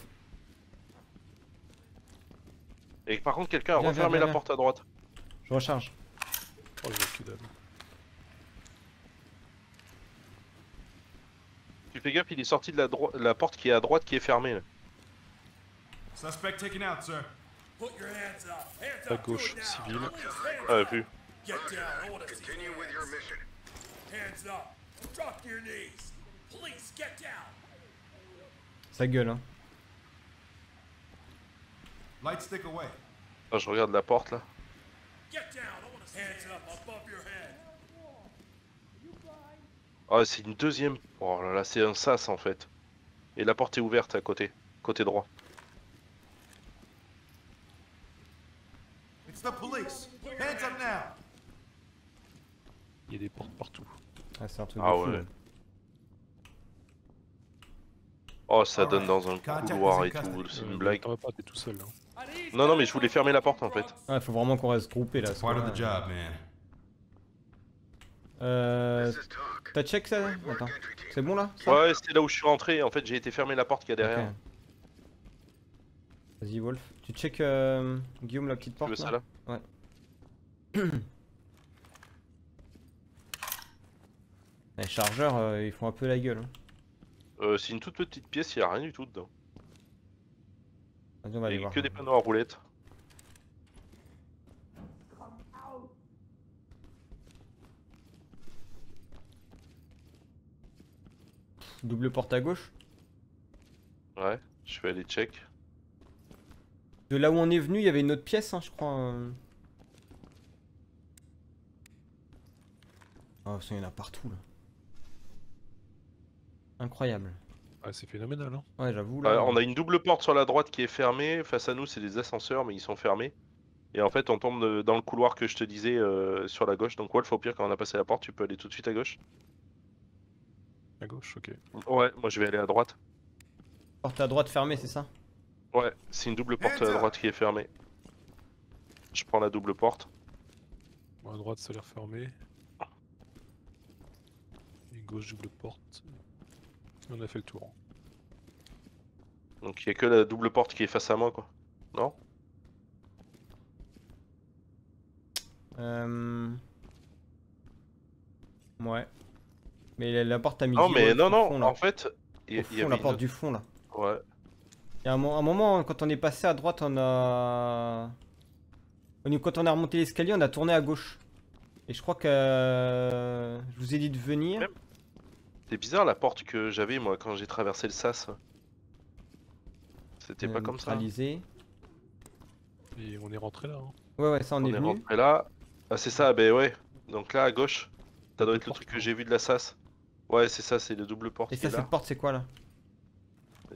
Et par contre, quelqu'un a Viens, refermé viens, la viens. porte à droite. Je recharge. Oh, que dalle. Tu fais gaffe, il est sorti de la, droi- la porte qui est à droite qui est fermée. là. Suspect taken out, sir. Put your hands up. Hands À up. Do gauche, civil. Ah, vu. Get down. Continue with your mission. Hands up. Drop your knees. Police, get down. Ça gueule, hein. Light stick away. Ah, je regarde la porte là. Ah, c'est une deuxième. Oh là là, c'est un sas en fait. Et la porte est ouverte à côté, côté droit. It's the police. Hands up now. Il y a des portes partout. Ah, c'est un truc Ah de ouais. là. Oh, ça donne dans un couloir et tout, c'est Euh, une blague. Pas, t'es tout seul. Hein. Non, non, mais je voulais fermer la porte en fait. Ouais, faut vraiment qu'on reste groupé là. Part of là, the job, man. Euh. Is talk. T'as check ça Attends. C'est bon là ça Ouais, c'est là où je suis rentré. En fait, j'ai été fermer la porte qu'il y a derrière. Vas-y, Wolf. Tu check euh, Guillaume la petite Tu porte veux ça là là? Les chargeurs, euh, ils font un peu la gueule. hein. euh, C'est une toute petite pièce, il n'y a rien du tout dedans. Vas-y, on va aller voir. que des panneaux à roulettes. Double porte à gauche. Ouais, je vais aller check. De là où on est venu, il y avait une autre pièce, hein, je crois. euh. Oh, ça, il y en a partout là. Incroyable. Ah, c'est phénoménal. Hein. Ouais, j'avoue Euh, là. on a une double porte sur la droite qui est fermée. Face à nous, c'est des ascenseurs, mais ils sont fermés. Et en fait, on tombe dans le couloir que je te disais euh, sur la gauche. Donc, Wolf, au pire, quand on a passé la porte, tu peux aller tout de suite à gauche. À gauche, ok. Ouais, moi je vais aller à droite. Porte à droite fermée, c'est ça? Ouais, c'est une double porte à droite qui est fermée. Je prends la double porte. Bon, à droite, ça a l'air fermé. Et gauche, double porte. On a fait le tour. Donc, il n'y a que la double porte qui est face à moi, quoi. Non? Euh... Ouais. Mais la, la porte à midi. Non, mais ouais, non, non, fond, en fait. Il y, y avait la une porte du fond là. Ouais. Il y a un, mo- un moment, quand on est passé à droite, on a. Quand on a remonté l'escalier, on a tourné à gauche. Et je crois que. Je vous ai dit de venir. Même- C'est bizarre la porte que j'avais, moi, quand j'ai traversé le sas. C'était pas Euh, comme ça. Et on est rentré là. Hein. Ouais, ouais, ça on, On est, est venu. rentré là. Ah, c'est ça, ben ouais. Donc là, à gauche, ça doit être le truc que j'ai vu de la sas. Ouais, c'est ça, c'est le double porte Et ça, cette porte, c'est quoi là?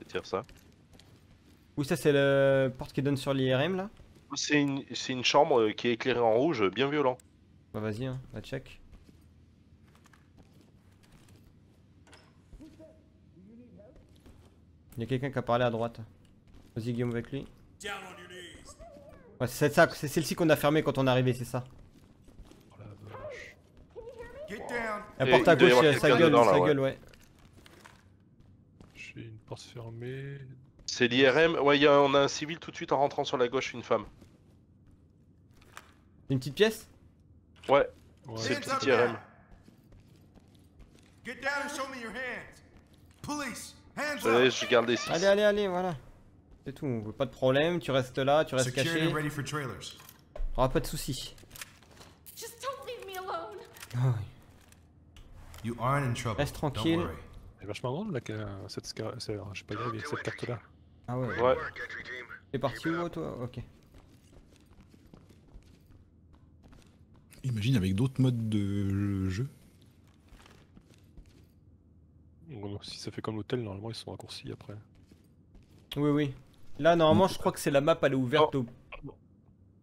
Dire ça. Oui, ça, c'est la porte qui donne sur l'IRM là? C'est une, c'est une chambre euh, qui est éclairée en rouge, bien violent. Bah, vas-y, hein, va check. Il y a quelqu'un qui a parlé à droite. Vas-y, Guillaume, avec lui. Ouais, c'est ça, c'est celle-ci qu'on a fermée quand on est arrivé, c'est ça. La vache. Get down. La Et porte à gauche, euh, quelqu'un gueule, dedans, là, ça ouais. gueule, ouais. J'ai une porte fermée. C'est l'IRM. Ouais, il y a- on a un civil tout de suite en rentrant sur la gauche, une femme. Une petite pièce? Ouais, Ouais, c'est le petit IRM. Get down and show me your hands. Police, hands Allez, up. je garde les 6. Allez, allez, allez, voilà. C'est tout, pas de problème, tu restes là, tu restes caché. ready for trailers. T'auras pas de soucis. Just don't leave me alone. You aren't in trouble. Reste tranquille. Elle est vachement grande là, cette, scar... cette- Je pas carte là. Ah ouais, Ouais. T'es parti où toi? Ok. Imagine avec d'autres modes de jeu. Si ça fait comme l'hôtel, normalement ils sont raccourcis après. Oui, oui. Là, normalement, je crois que c'est la map, elle est ouverte au.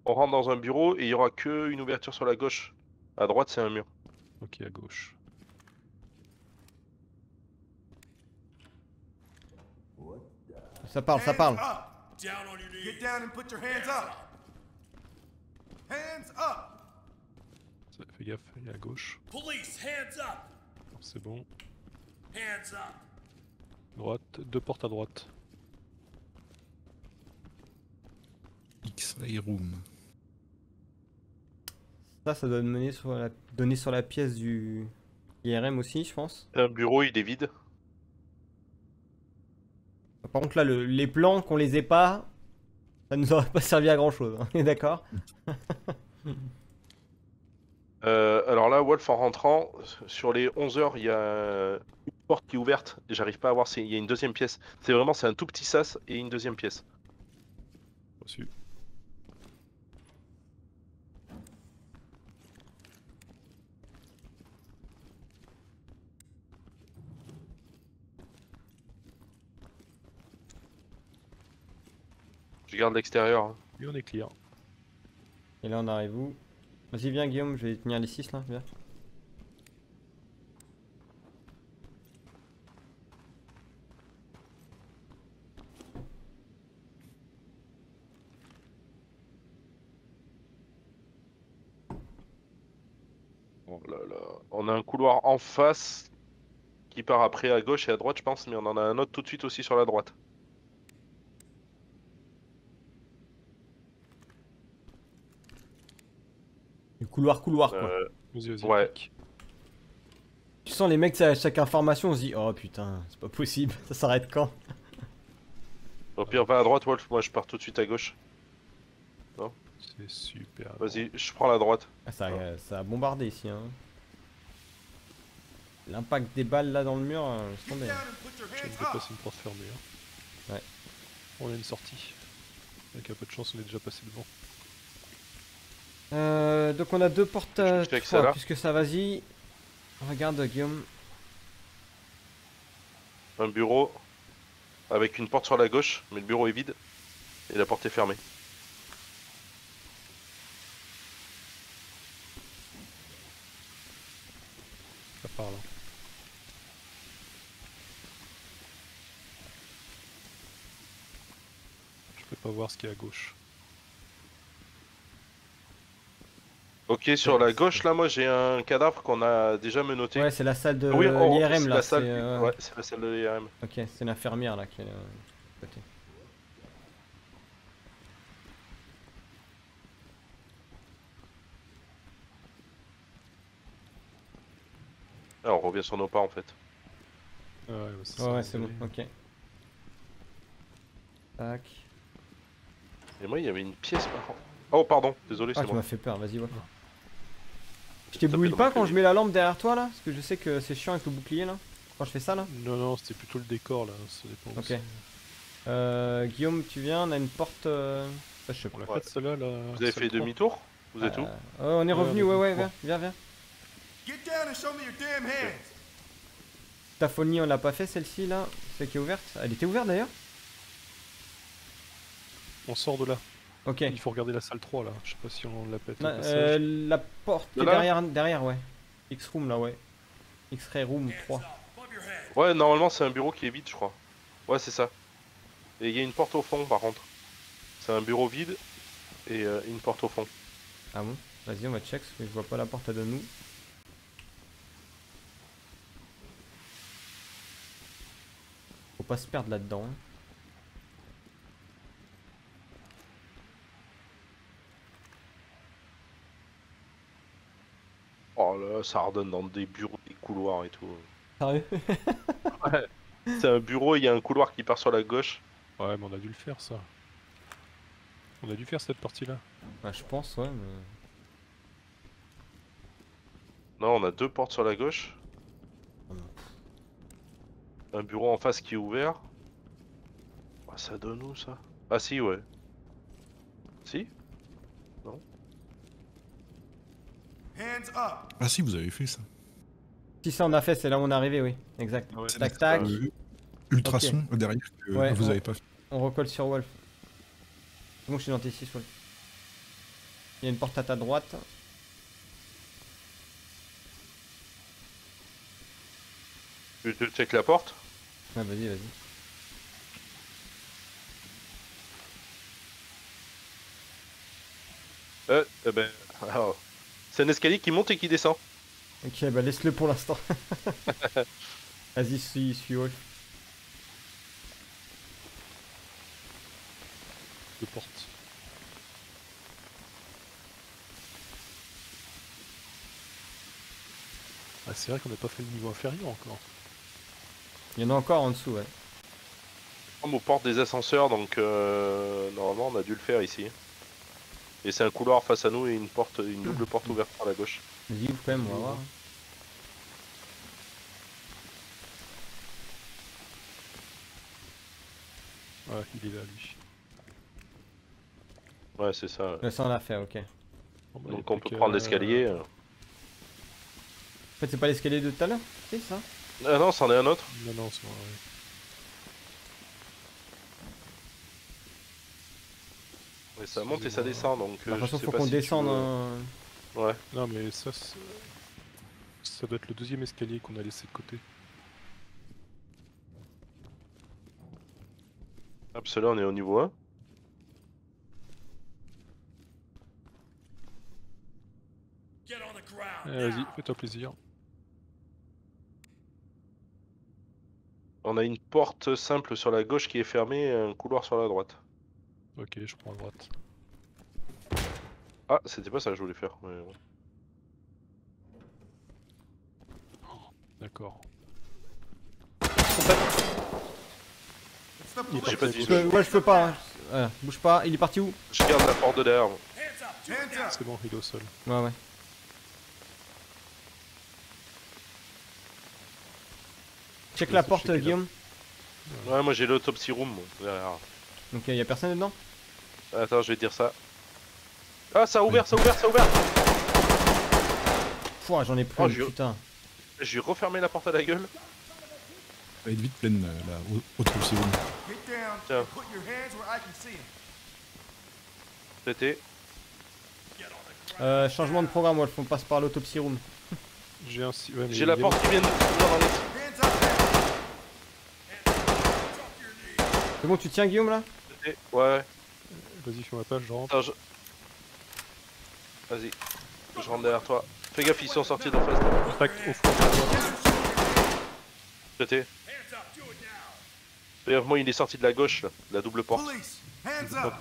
On rentre dans un bureau et il y aura que une ouverture sur la gauche. À droite, c'est un mur. Ok, à gauche. Ça parle, ça parle. up. Down on your knees. Get down and put your hands up. Hands up. Ça, Fais gaffe, il est à gauche. Police, hands up. C'est bon. Hands up. Droite, deux portes à droite. X-Ray Room. Ça, ça doit mener sur la... donner sur la pièce du IRM aussi, je pense. Un bureau, il est vide. Par contre, là, le- les plans, qu'on les ait pas, ça nous aurait pas servi à grand chose. On est d'accord Euh, alors là, Wolf, en rentrant, sur les 11 heures, il y a une porte qui est ouverte. et J'arrive pas à voir s'il y a une deuxième pièce. C'est vraiment, c'est un tout petit sas et une deuxième pièce. Reçu. Je garde l'extérieur. hein. Et on est clear. Et là, on arrive où? Vas-y, viens, Guillaume, je vais tenir les 6 là. Viens. Oh là là. On a un couloir en face qui part après à gauche et à droite, je pense, mais on en a un autre tout de suite aussi sur la droite. Du couloir, couloir, quoi. Euh, Vas-y, vas-y. Ouais. Tu sens les mecs, à chaque information, on se dit Oh putain, c'est pas possible, ça s'arrête quand? Au pire, va à droite, Wolf. Moi, je pars tout de suite à gauche. C'est super. Vas-y, je prends la droite. Ah, ça, euh, ça a bombardé ici. Hein. L'impact des balles là dans le mur, euh, Get tomber. down hein. Je dépasser une porte fermée. hein. Ouais. On a une sortie. Avec un peu de chance, on est déjà passé devant. Euh, donc on a deux portes à trois, ça, puisque ça vas-y. Regarde Guillaume. Un bureau avec une porte sur la gauche, mais le bureau est vide et la porte est fermée. Ça parle. hein. Je peux pas voir ce qu'il y a à gauche. Ok, sur la gauche là, moi j'ai un cadavre qu'on a déjà menotté. Ouais, c'est la salle de oui, oh, l'IRM là. la salle. euh, Ouais, c'est la salle de l'IRM. Ok, c'est l'infirmière là qui est euh, à côté. Ah, on revient sur nos pas en fait. Ah ouais, ouais, c'est ouais, bon, ok. Tac. Et moi, il y avait une pièce par contre. Oh, pardon, désolé, Ah, c'est tu moi. m'as fait peur, vas-y, voilà. Je t'éblouis pas quand je mets la lampe derrière toi là Parce que je sais que c'est chiant avec le bouclier là. Quand je fais ça là. Non, non, c'était plutôt le décor là. Ça dépend où Ok. Euh, Guillaume, tu viens, on a une porte. Euh... ah, je sais pas. Ouais. celle-là là. Vous avez fait demi-tour Vous êtes où Euh, ouais, on est revenu, ouais, ouais, viens, viens, viens. Get down and show me your damn hands. Ta folie, on l'a pas fait celle-ci là Celle qui est ouverte Elle était ouverte d'ailleurs On sort de là. Ok. Il faut regarder la salle 3 là. Je sais pas si on l'a pète passage. euh, la porte qui De est là derrière, derrière, ouais. X-Room là, ouais. X-Ray Room 3. Hands up. Above your head. Ouais, normalement, c'est un bureau qui est vide, je crois. Ouais, c'est ça. Et il y a une porte au fond par contre. C'est un bureau vide et euh, une porte au fond. Ah bon? Vas-y, on va check parce que je vois pas la porte de nous. Faut pas se perdre là-dedans. hein. Oh là, ça redonne dans des bureaux, des couloirs et tout. Sérieux C'est un bureau, il y a un couloir qui part sur la gauche. Ouais, mais on a dû le faire ça. On a dû faire cette partie là. Bah, je pense, ouais, mais. Non, on a deux portes sur la gauche. Oh. Un bureau en face qui est ouvert. Ah, ça donne où ça? Ah si, ouais. Si? Ah si, vous avez fait ça. Si ça on a fait, c'est là où on est arrivé, oui. Exact. Ah tac tac. Euh, ultrason euh, derrière que ouais, vous avez pas fait. On recolle sur Wolf. C'est bon, je suis dans T6 Wolf. Il y a une porte à ta droite. Tu te check la porte? Ah vas-y, vas-y. Euh, euh ben... Oh c'est un escalier qui monte et qui descend. Ok, bah laisse-le pour l'instant. Vas-y, suis, suis Wolf. Deux portes. Ah, c'est vrai qu'on n'a pas fait le niveau inférieur encore. Il y en a encore en dessous, ouais. Comme aux portes des ascenseurs, donc euh, normalement on a dû le faire ici. Et c'est un couloir face à nous et une porte, une double porte ouverte par la gauche. Vas-y, quand même, on va voir. Ouais, il est là lui. Ouais, c'est ça. ouais. Ça on l'a fait, ok. Bon, bah, Donc on peut prendre l'escalier. euh. En fait, c'est pas l'escalier de tout à l'heure C'est ça? Ah non, c'en est un autre. Non, non, c'est Mais ça monte et ça descend, donc Bah, De euh, toute façon, faut qu'on si descende. veux- hein. Ouais. Non, mais ça, c'est- ça doit être le deuxième escalier qu'on a laissé de côté. Ah, parce que là on est au niveau 1. Get on the ground. Eh, Vas-y, fais-toi plaisir. On a une porte simple sur la gauche qui est fermée et un couloir sur la droite. Ok, je prends à droite. Ah, c'était pas ça que je voulais faire. mais. D'accord. Il est J'ai pas de peux- Ouais, je peux pas. hein. Ouais, bouge pas. Il est parti où? Je garde la porte de derrière. moi. C'est bon, il est au sol. Ouais, ouais. Check la porte, Guillaume. Ouais, moi j'ai l'autopsy room moi, derrière. Donc, y a personne dedans? Attends, je vais te dire ça. Ah, ça a ouvert, ça a ouvert, ça a ouvert Pouah, j'en ai plus, Oh, putain. J'ai refermé la porte à la gueule. Va être vite pleine la au- autopsie room. Get down Tiens. C'était. Euh, changement de programme, Wolf, on passe par l'autopsie room. J'ai un. si- ouais, J'ai la est porte qui vient de. C'est bon, tu tiens, Guillaume, là? Ouais, Vas-y, fais ma page, je rentre. je. Vas-y. Je rentre derrière toi. Fais gaffe, ils sont sortis d'en face. Contact au fond. D'ailleurs, moi il est sorti de la gauche, là, la double porte.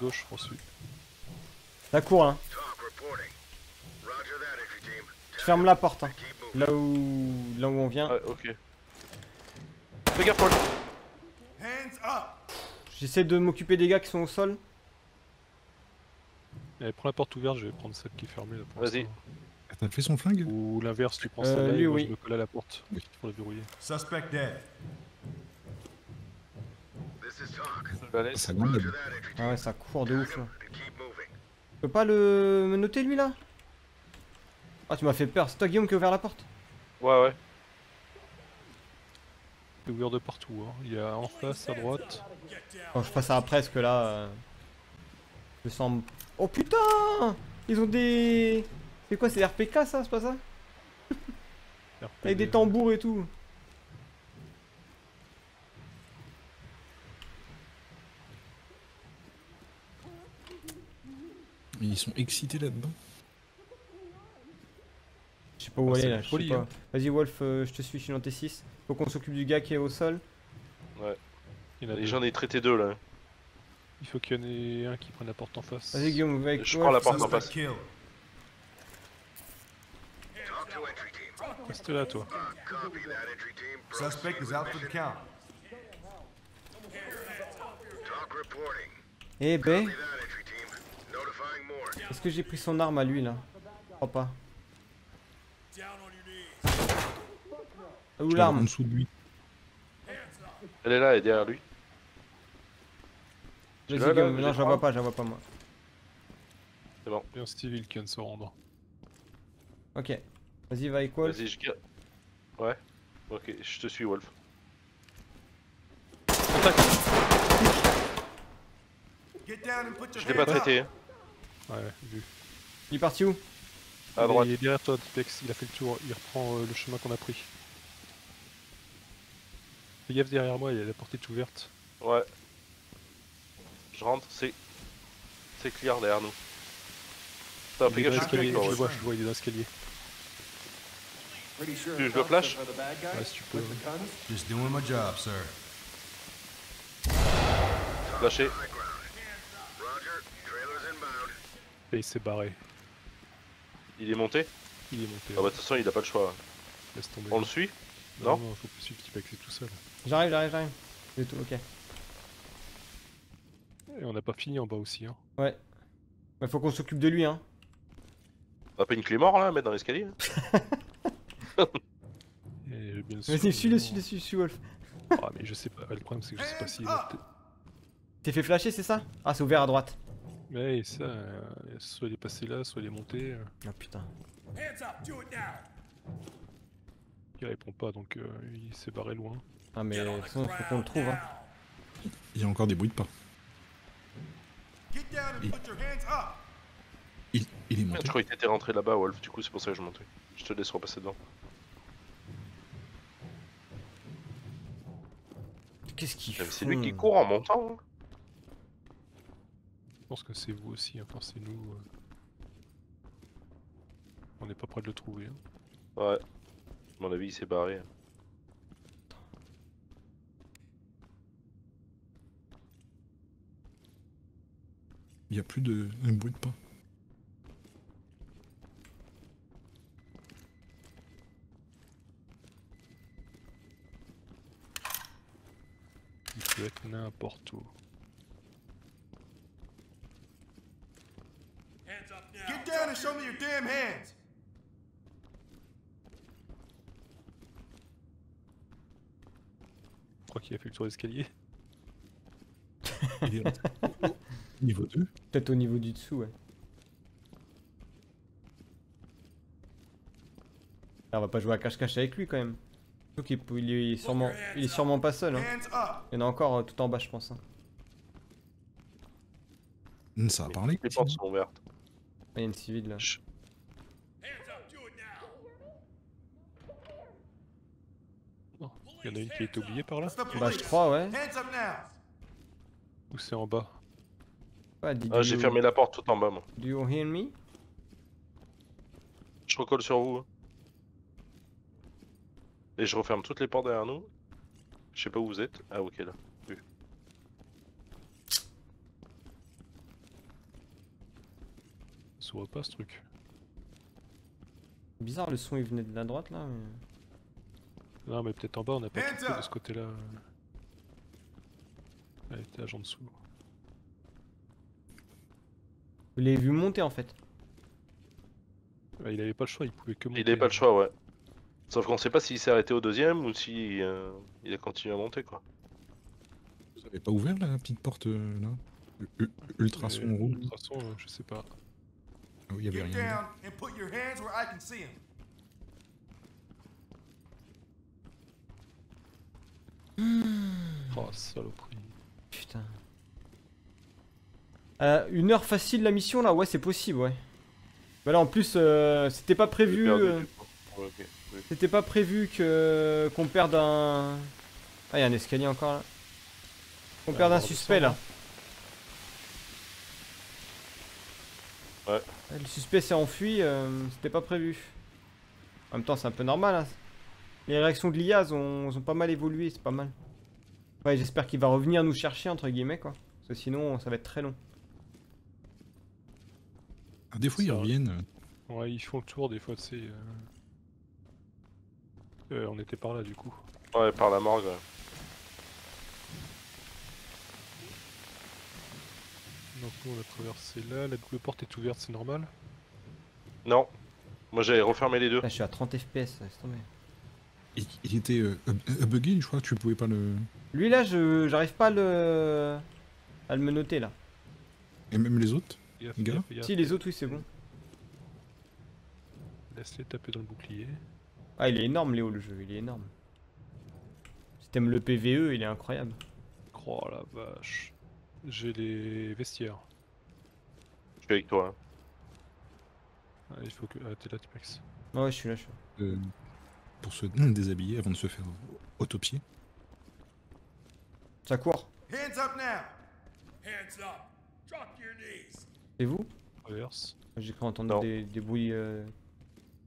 Gauche, ensuite. Ça court, hein. Je ferme la porte, hein. Là où... Là où on vient. Ouais, ok. Fais gaffe, Paul. J'essaie de m'occuper des gars qui sont au sol. Allez, prends la porte ouverte, je vais prendre celle qui est fermée Vas-y. T'as fait son flingue? Ou l'inverse, tu prends Euh, celle-là lui, et moi oui. je me colle à la porte. Oui. Pour la verrouiller. Suspect dead. Ça Ah ouais, ça court de ouf, là. Je peux pas le... me noter, lui, là? Ah, tu m'as fait peur. C'est toi, Guillaume, qui a ouvert la porte? Ouais, ouais. C'est ouvert de partout. Hein. Il y a en face, à droite. Bon, je passe à presque, là. euh, Je me sens... Oh, putain Ils ont des... C'est quoi, c'est RPK, ça C'est pas ça Avec des tambours et tout. Ils sont excités là-dedans. Je sais pas où Ah, aller là, la je sais folie, pas. hein. Vas-y Wolf, euh, je te suis, je suis dans T6. Faut qu'on s'occupe du gars qui est au sol. Il y en a j'en ai traité deux là. Il faut qu'il y en ait un qui prenne la porte en face. Vas-y Guillaume, va avec Je prends la porte en face. Reste là, toi. Suspect is out for the count. Eh ben, est-ce que j'ai pris son arme à lui là? Je crois pas. Où en l'arme? dessous de lui. Elle est là, elle est derrière lui. Là, là, non je la vois pas, je la vois pas moi. Il y a un civil qui vient de se rendre. Ok. Vas-y va avec Wolf. Vas-y, je garde. Ouais. Ok, je te suis, Wolf. Je l'ai pas traité. hein. Ouais, vu. Il est parti où? À Il est- droite. Il est derrière toi, Tipex. Il a fait le tour. Il reprend euh, le chemin qu'on a pris. Fais gaffe derrière moi, il y a la porte est ouverte. Ouais. Je rentre, c'est. C'est clear derrière nous. Est dans gaffe, je le vois, je le vois, il est dans l'escalier. Tu je le flash Ouais, si tu peux. Just doing my job, sir. Inbound. Et il s'est barré. Il est monté? Il est monté. Ah bah de toute façon il a pas le choix. Laisse tomber. On le suit? Non, non? non, faut petit pack, c'est tout seul. J'arrive, j'arrive, j'arrive. C'est tout, ok. Et on n'a pas fini en bas aussi. Hein. Ouais. Il faut qu'on s'occupe de lui, hein. On a pas une clé mort là à mettre dans l'escalier Et j'ai bien Vas-y, sûr, suis-le, suis-le, suis, Wolf. Ah, mais je sais pas. Le problème, c'est que je sais pas peut-être- T'es fait flasher, c'est ça? Ah, c'est ouvert à droite. Ouais, et ça, euh, soit il est passé là, soit il est monté. euh, Ah putain. Hands up, do it now. il répond pas, donc euh, il s'est barré loin. Ah, mais faut qu'on le trouve, hein. Il y a encore des bruits de pas. Get down and Il- put your hands up. Il, il est monté. Je croyais que t'étais rentré là-bas Wolf, du coup c'est pour ça que je montais. Je te laisse repasser devant. Qu'est-ce qu'il fait C'est lui qui court en montant. hein. Je pense que c'est vous aussi, enfin c'est nous. euh. On n'est pas près de le trouver. hein. Ouais. À mon avis il s'est barré. Il y a plus de un bruit de pas. Il peut être n'importe où. Hands up now. Get down and show me your damn hands. Je crois qu'il a fait le tour d'escalier. Il est rentré. Niveau 2. Peut-être au niveau du dessous, ouais. Ah, on va pas jouer à cache-cache avec lui quand même. Surtout qu'il est sûrement, il est sûrement pas seul. Hein. Il y en a encore euh, tout en bas, je pense. hein. Ça a parlé. Les portes sont ouvertes. Ah, il y a une civile là. Chut. Il y en a une qui été oubliée par là Bah, je crois, ouais. Ou c'est en bas Ah j'ai you- fermé la porte tout en bas moi. Do you hear me? Je recolle sur vous. hein. Et je referme toutes les portes derrière nous. Je sais pas où vous êtes. Ah ok là. Ça s'ouvre pas ce truc. Bizarre, le son il venait de la droite là. mais- Non, mais peut-être en bas, on n'a pas de ce côté-là. Elle était en dessous. Vous l'avez vu monter en fait. Ouais, il avait pas le choix, il pouvait que monter. Il avait pas le choix ouais. Sauf qu'on sait pas s'il s'est arrêté au deuxième ou si euh, il a continué à monter quoi. Vous avez pas ouvert la petite porte euh, là? U- Ultrason Euh, rouge. Ultrason, euh, je sais pas. Ah oui, il y avait rien. Oh, saloperie. Putain. Euh, une heure facile la mission là, ouais c'est possible ouais. Bah là en plus euh, c'était pas prévu. euh. C'était pas prévu que qu'on perde un. Ah, y a un escalier encore là. Qu'on perde un suspect là. Ouais. Ouais, Le suspect s'est enfui, euh, c'était pas prévu. En même temps, c'est un peu normal. hein. Les réactions de l'IA ont, ont pas mal évolué, c'est pas mal. Ouais, j'espère qu'il va revenir nous chercher, entre guillemets, quoi. Parce que sinon, ça va être très long. Ah, des fois, ils reviennent. Ouais, ils font le tour des fois, tu sais. euh. Euh, on était par là du coup. Ouais par la morgue. ouais. Donc nous on a traversé là, la double porte est ouverte, c'est normal? Non. Moi j'avais refermé les deux. Là, je suis à 30 FPS, laisse tomber. Il, il était euh, euh, bugué, je crois. Tu pouvais pas le. Lui, là, je j'arrive pas à le... à le menoter, là. Et même les autres? Gaffe, Gars. gaffe, gaffe. Si, les autres, oui, c'est bon. Laisse-les taper dans le bouclier. Ah, il est énorme, Léo, le jeu, il est énorme. Si t'aimes le PVE, il est incroyable. Oh la vache. J'ai les vestiaires. Je suis avec toi. hein. Ah, il faut que. Ah, t'es là, Tipex. Ah ouais, je suis là, je suis là. euh, pour se déshabiller avant de se faire autopsier. Ça court. Hands up now. Hands up. Drop your knees. C'est vous. J'ai cru entendre des, des bruits. euh,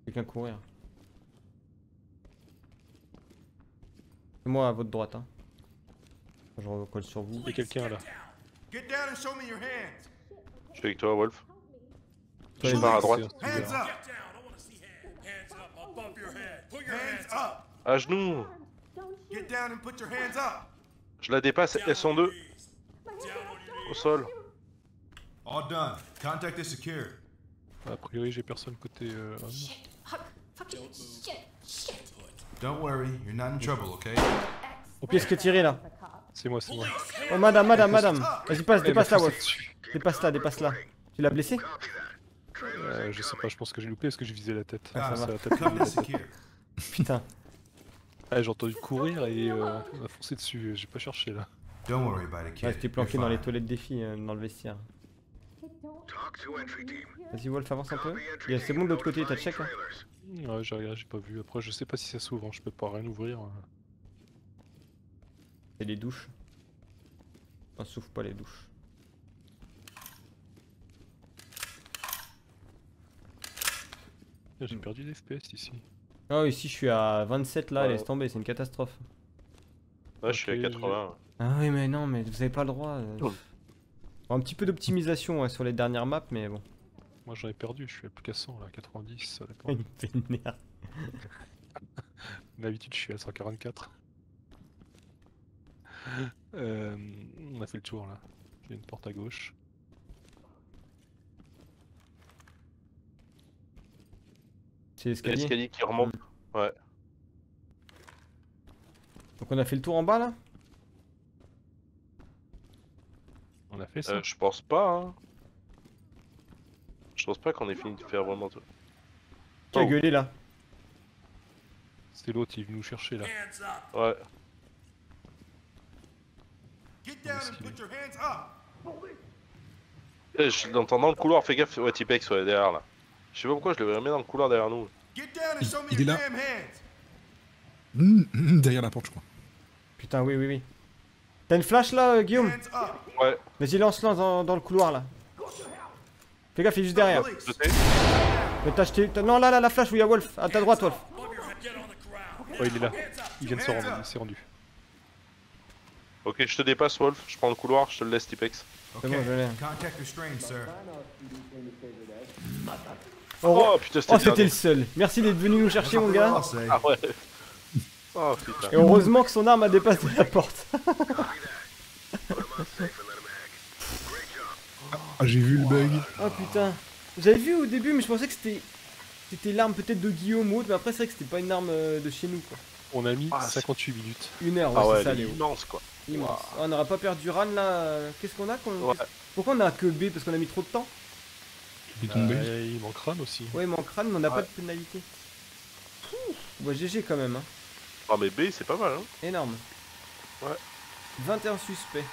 Quelqu'un courir. C'est moi à votre droite. Hein. Je recolle sur vous. Il y a quelqu'un là. Get down and show me your hands. Je suis avec toi, Wolf. Je pars à droite. Hands up. Get down. I want to see hands. Hands up above your head. Put your Hands hands up. À genoux Get down and put your hands up. Je la dépasse, elles sont deux. Au sol. All done. Contact is secured. A priori, j'ai personne côté. Euh, homme. Fuck, fucking shit, shit. Don't worry, you're not in trouble, okay? Au pied, ce que tiré là. C'est moi, c'est moi. Oh, madame, madame, madame. Vas-y, passe, dépasse là, Wolf. Dépasse là, dépasse là. Tu l'as blessé Euh, je sais pas, je pense que j'ai loupé parce que j'ai visé la tête. Ah, ça va. la tête secure. Putain. Ah, j'ai entendu courir et euh, on m'a foncé dessus. J'ai pas cherché là. Don't worry about it, kid. Ouais, t'es You're planqué dans les toilettes des filles, euh, dans le vestiaire. Vas-y, Wolf, avance un peu. Copy entry Il y a- C'est bon de l'autre côté, t'as check hein. Ouais, j'ai regardé, j'ai pas vu. Après, je sais pas si ça s'ouvre. hein, Je peux pas rien ouvrir. C'est les douches. On s'ouvre pas les douches. J'ai perdu des FPS ici. Ah, ici je suis à 27 là, laisse tomber, c'est une catastrophe. Ouais, je suis à Ok, 80. Ah oui, mais non, mais vous avez pas le droit. euh. Oh. Bon, un petit peu d'optimisation ouais, sur les dernières maps, mais bon. Moi, j'en ai perdu. Je suis à plus qu'à 100 là, 90, ça dépend. Il me vénère. D'habitude, je suis à 144. Euh, on a fait le tour là. Il y a une porte à gauche. C'est C'est l'escalier. l'escalier qui remonte. Ouais. Donc on a fait le tour en bas là On a fait ça. Euh, je pense pas. Hein. Je pense pas qu'on ait fini de faire vraiment tout. Qui a Oh. gueulé là C'est l'autre, il est venu nous chercher là. Ouais. Get down and put your hands up. Je l'entends dans le couloir, fais gaffe. Ouais, Tipex, ouais, derrière là. Je sais pas pourquoi je le mis dans le couloir derrière nous. Get down and show me Il est your là. damn hands. Hum, hum, derrière la porte, je crois. Putain, oui, oui, oui. T'as une flash là, euh, Guillaume. Ouais, Vas-y, lance-lance dans, dans le couloir là. Fais gaffe, il est juste derrière. Je sais. Mais t'as acheté. Non, là, là, la flash où il y a Wolf. À ta droite, Wolf. Oh, il est là. Il vient de se rendre, il s'est rendu. Ok, je te dépasse, Wolf. Je prends le couloir, je te le laisse, Tipex. C'est bon. Oh, Oh putain, c'était oh, c'était le seul. Merci d'être venu nous chercher, mon gars. Ah ouais. Oh putain. Et heureusement que son arme a dépassé la porte. Ah, j'ai vu le bug. Oh putain. J'avais vu au début, mais je pensais que c'était. C'était l'arme peut-être de Guillaume ou autre, mais après, c'est vrai que c'était pas une arme euh, de chez nous, quoi. On a mis Ah, c'est- 58 minutes. Une heure, ouais, Ah c'est ouais, ça, Léo. immense quoi. Immense. Oh, on n'aura pas perdu Ran là. euh, Qu'est-ce qu'on a Ouais. Pourquoi on a que B Parce qu'on a mis trop de temps? Il est tombé. Euh, il manque Ran aussi. Ouais, il manque Ran, mais on n'a pas Ouais. de pénalité. Ouh. Bon, GG quand même, hein. Ah mais B, c'est pas mal hein. Énorme. Ouais. 21 suspects.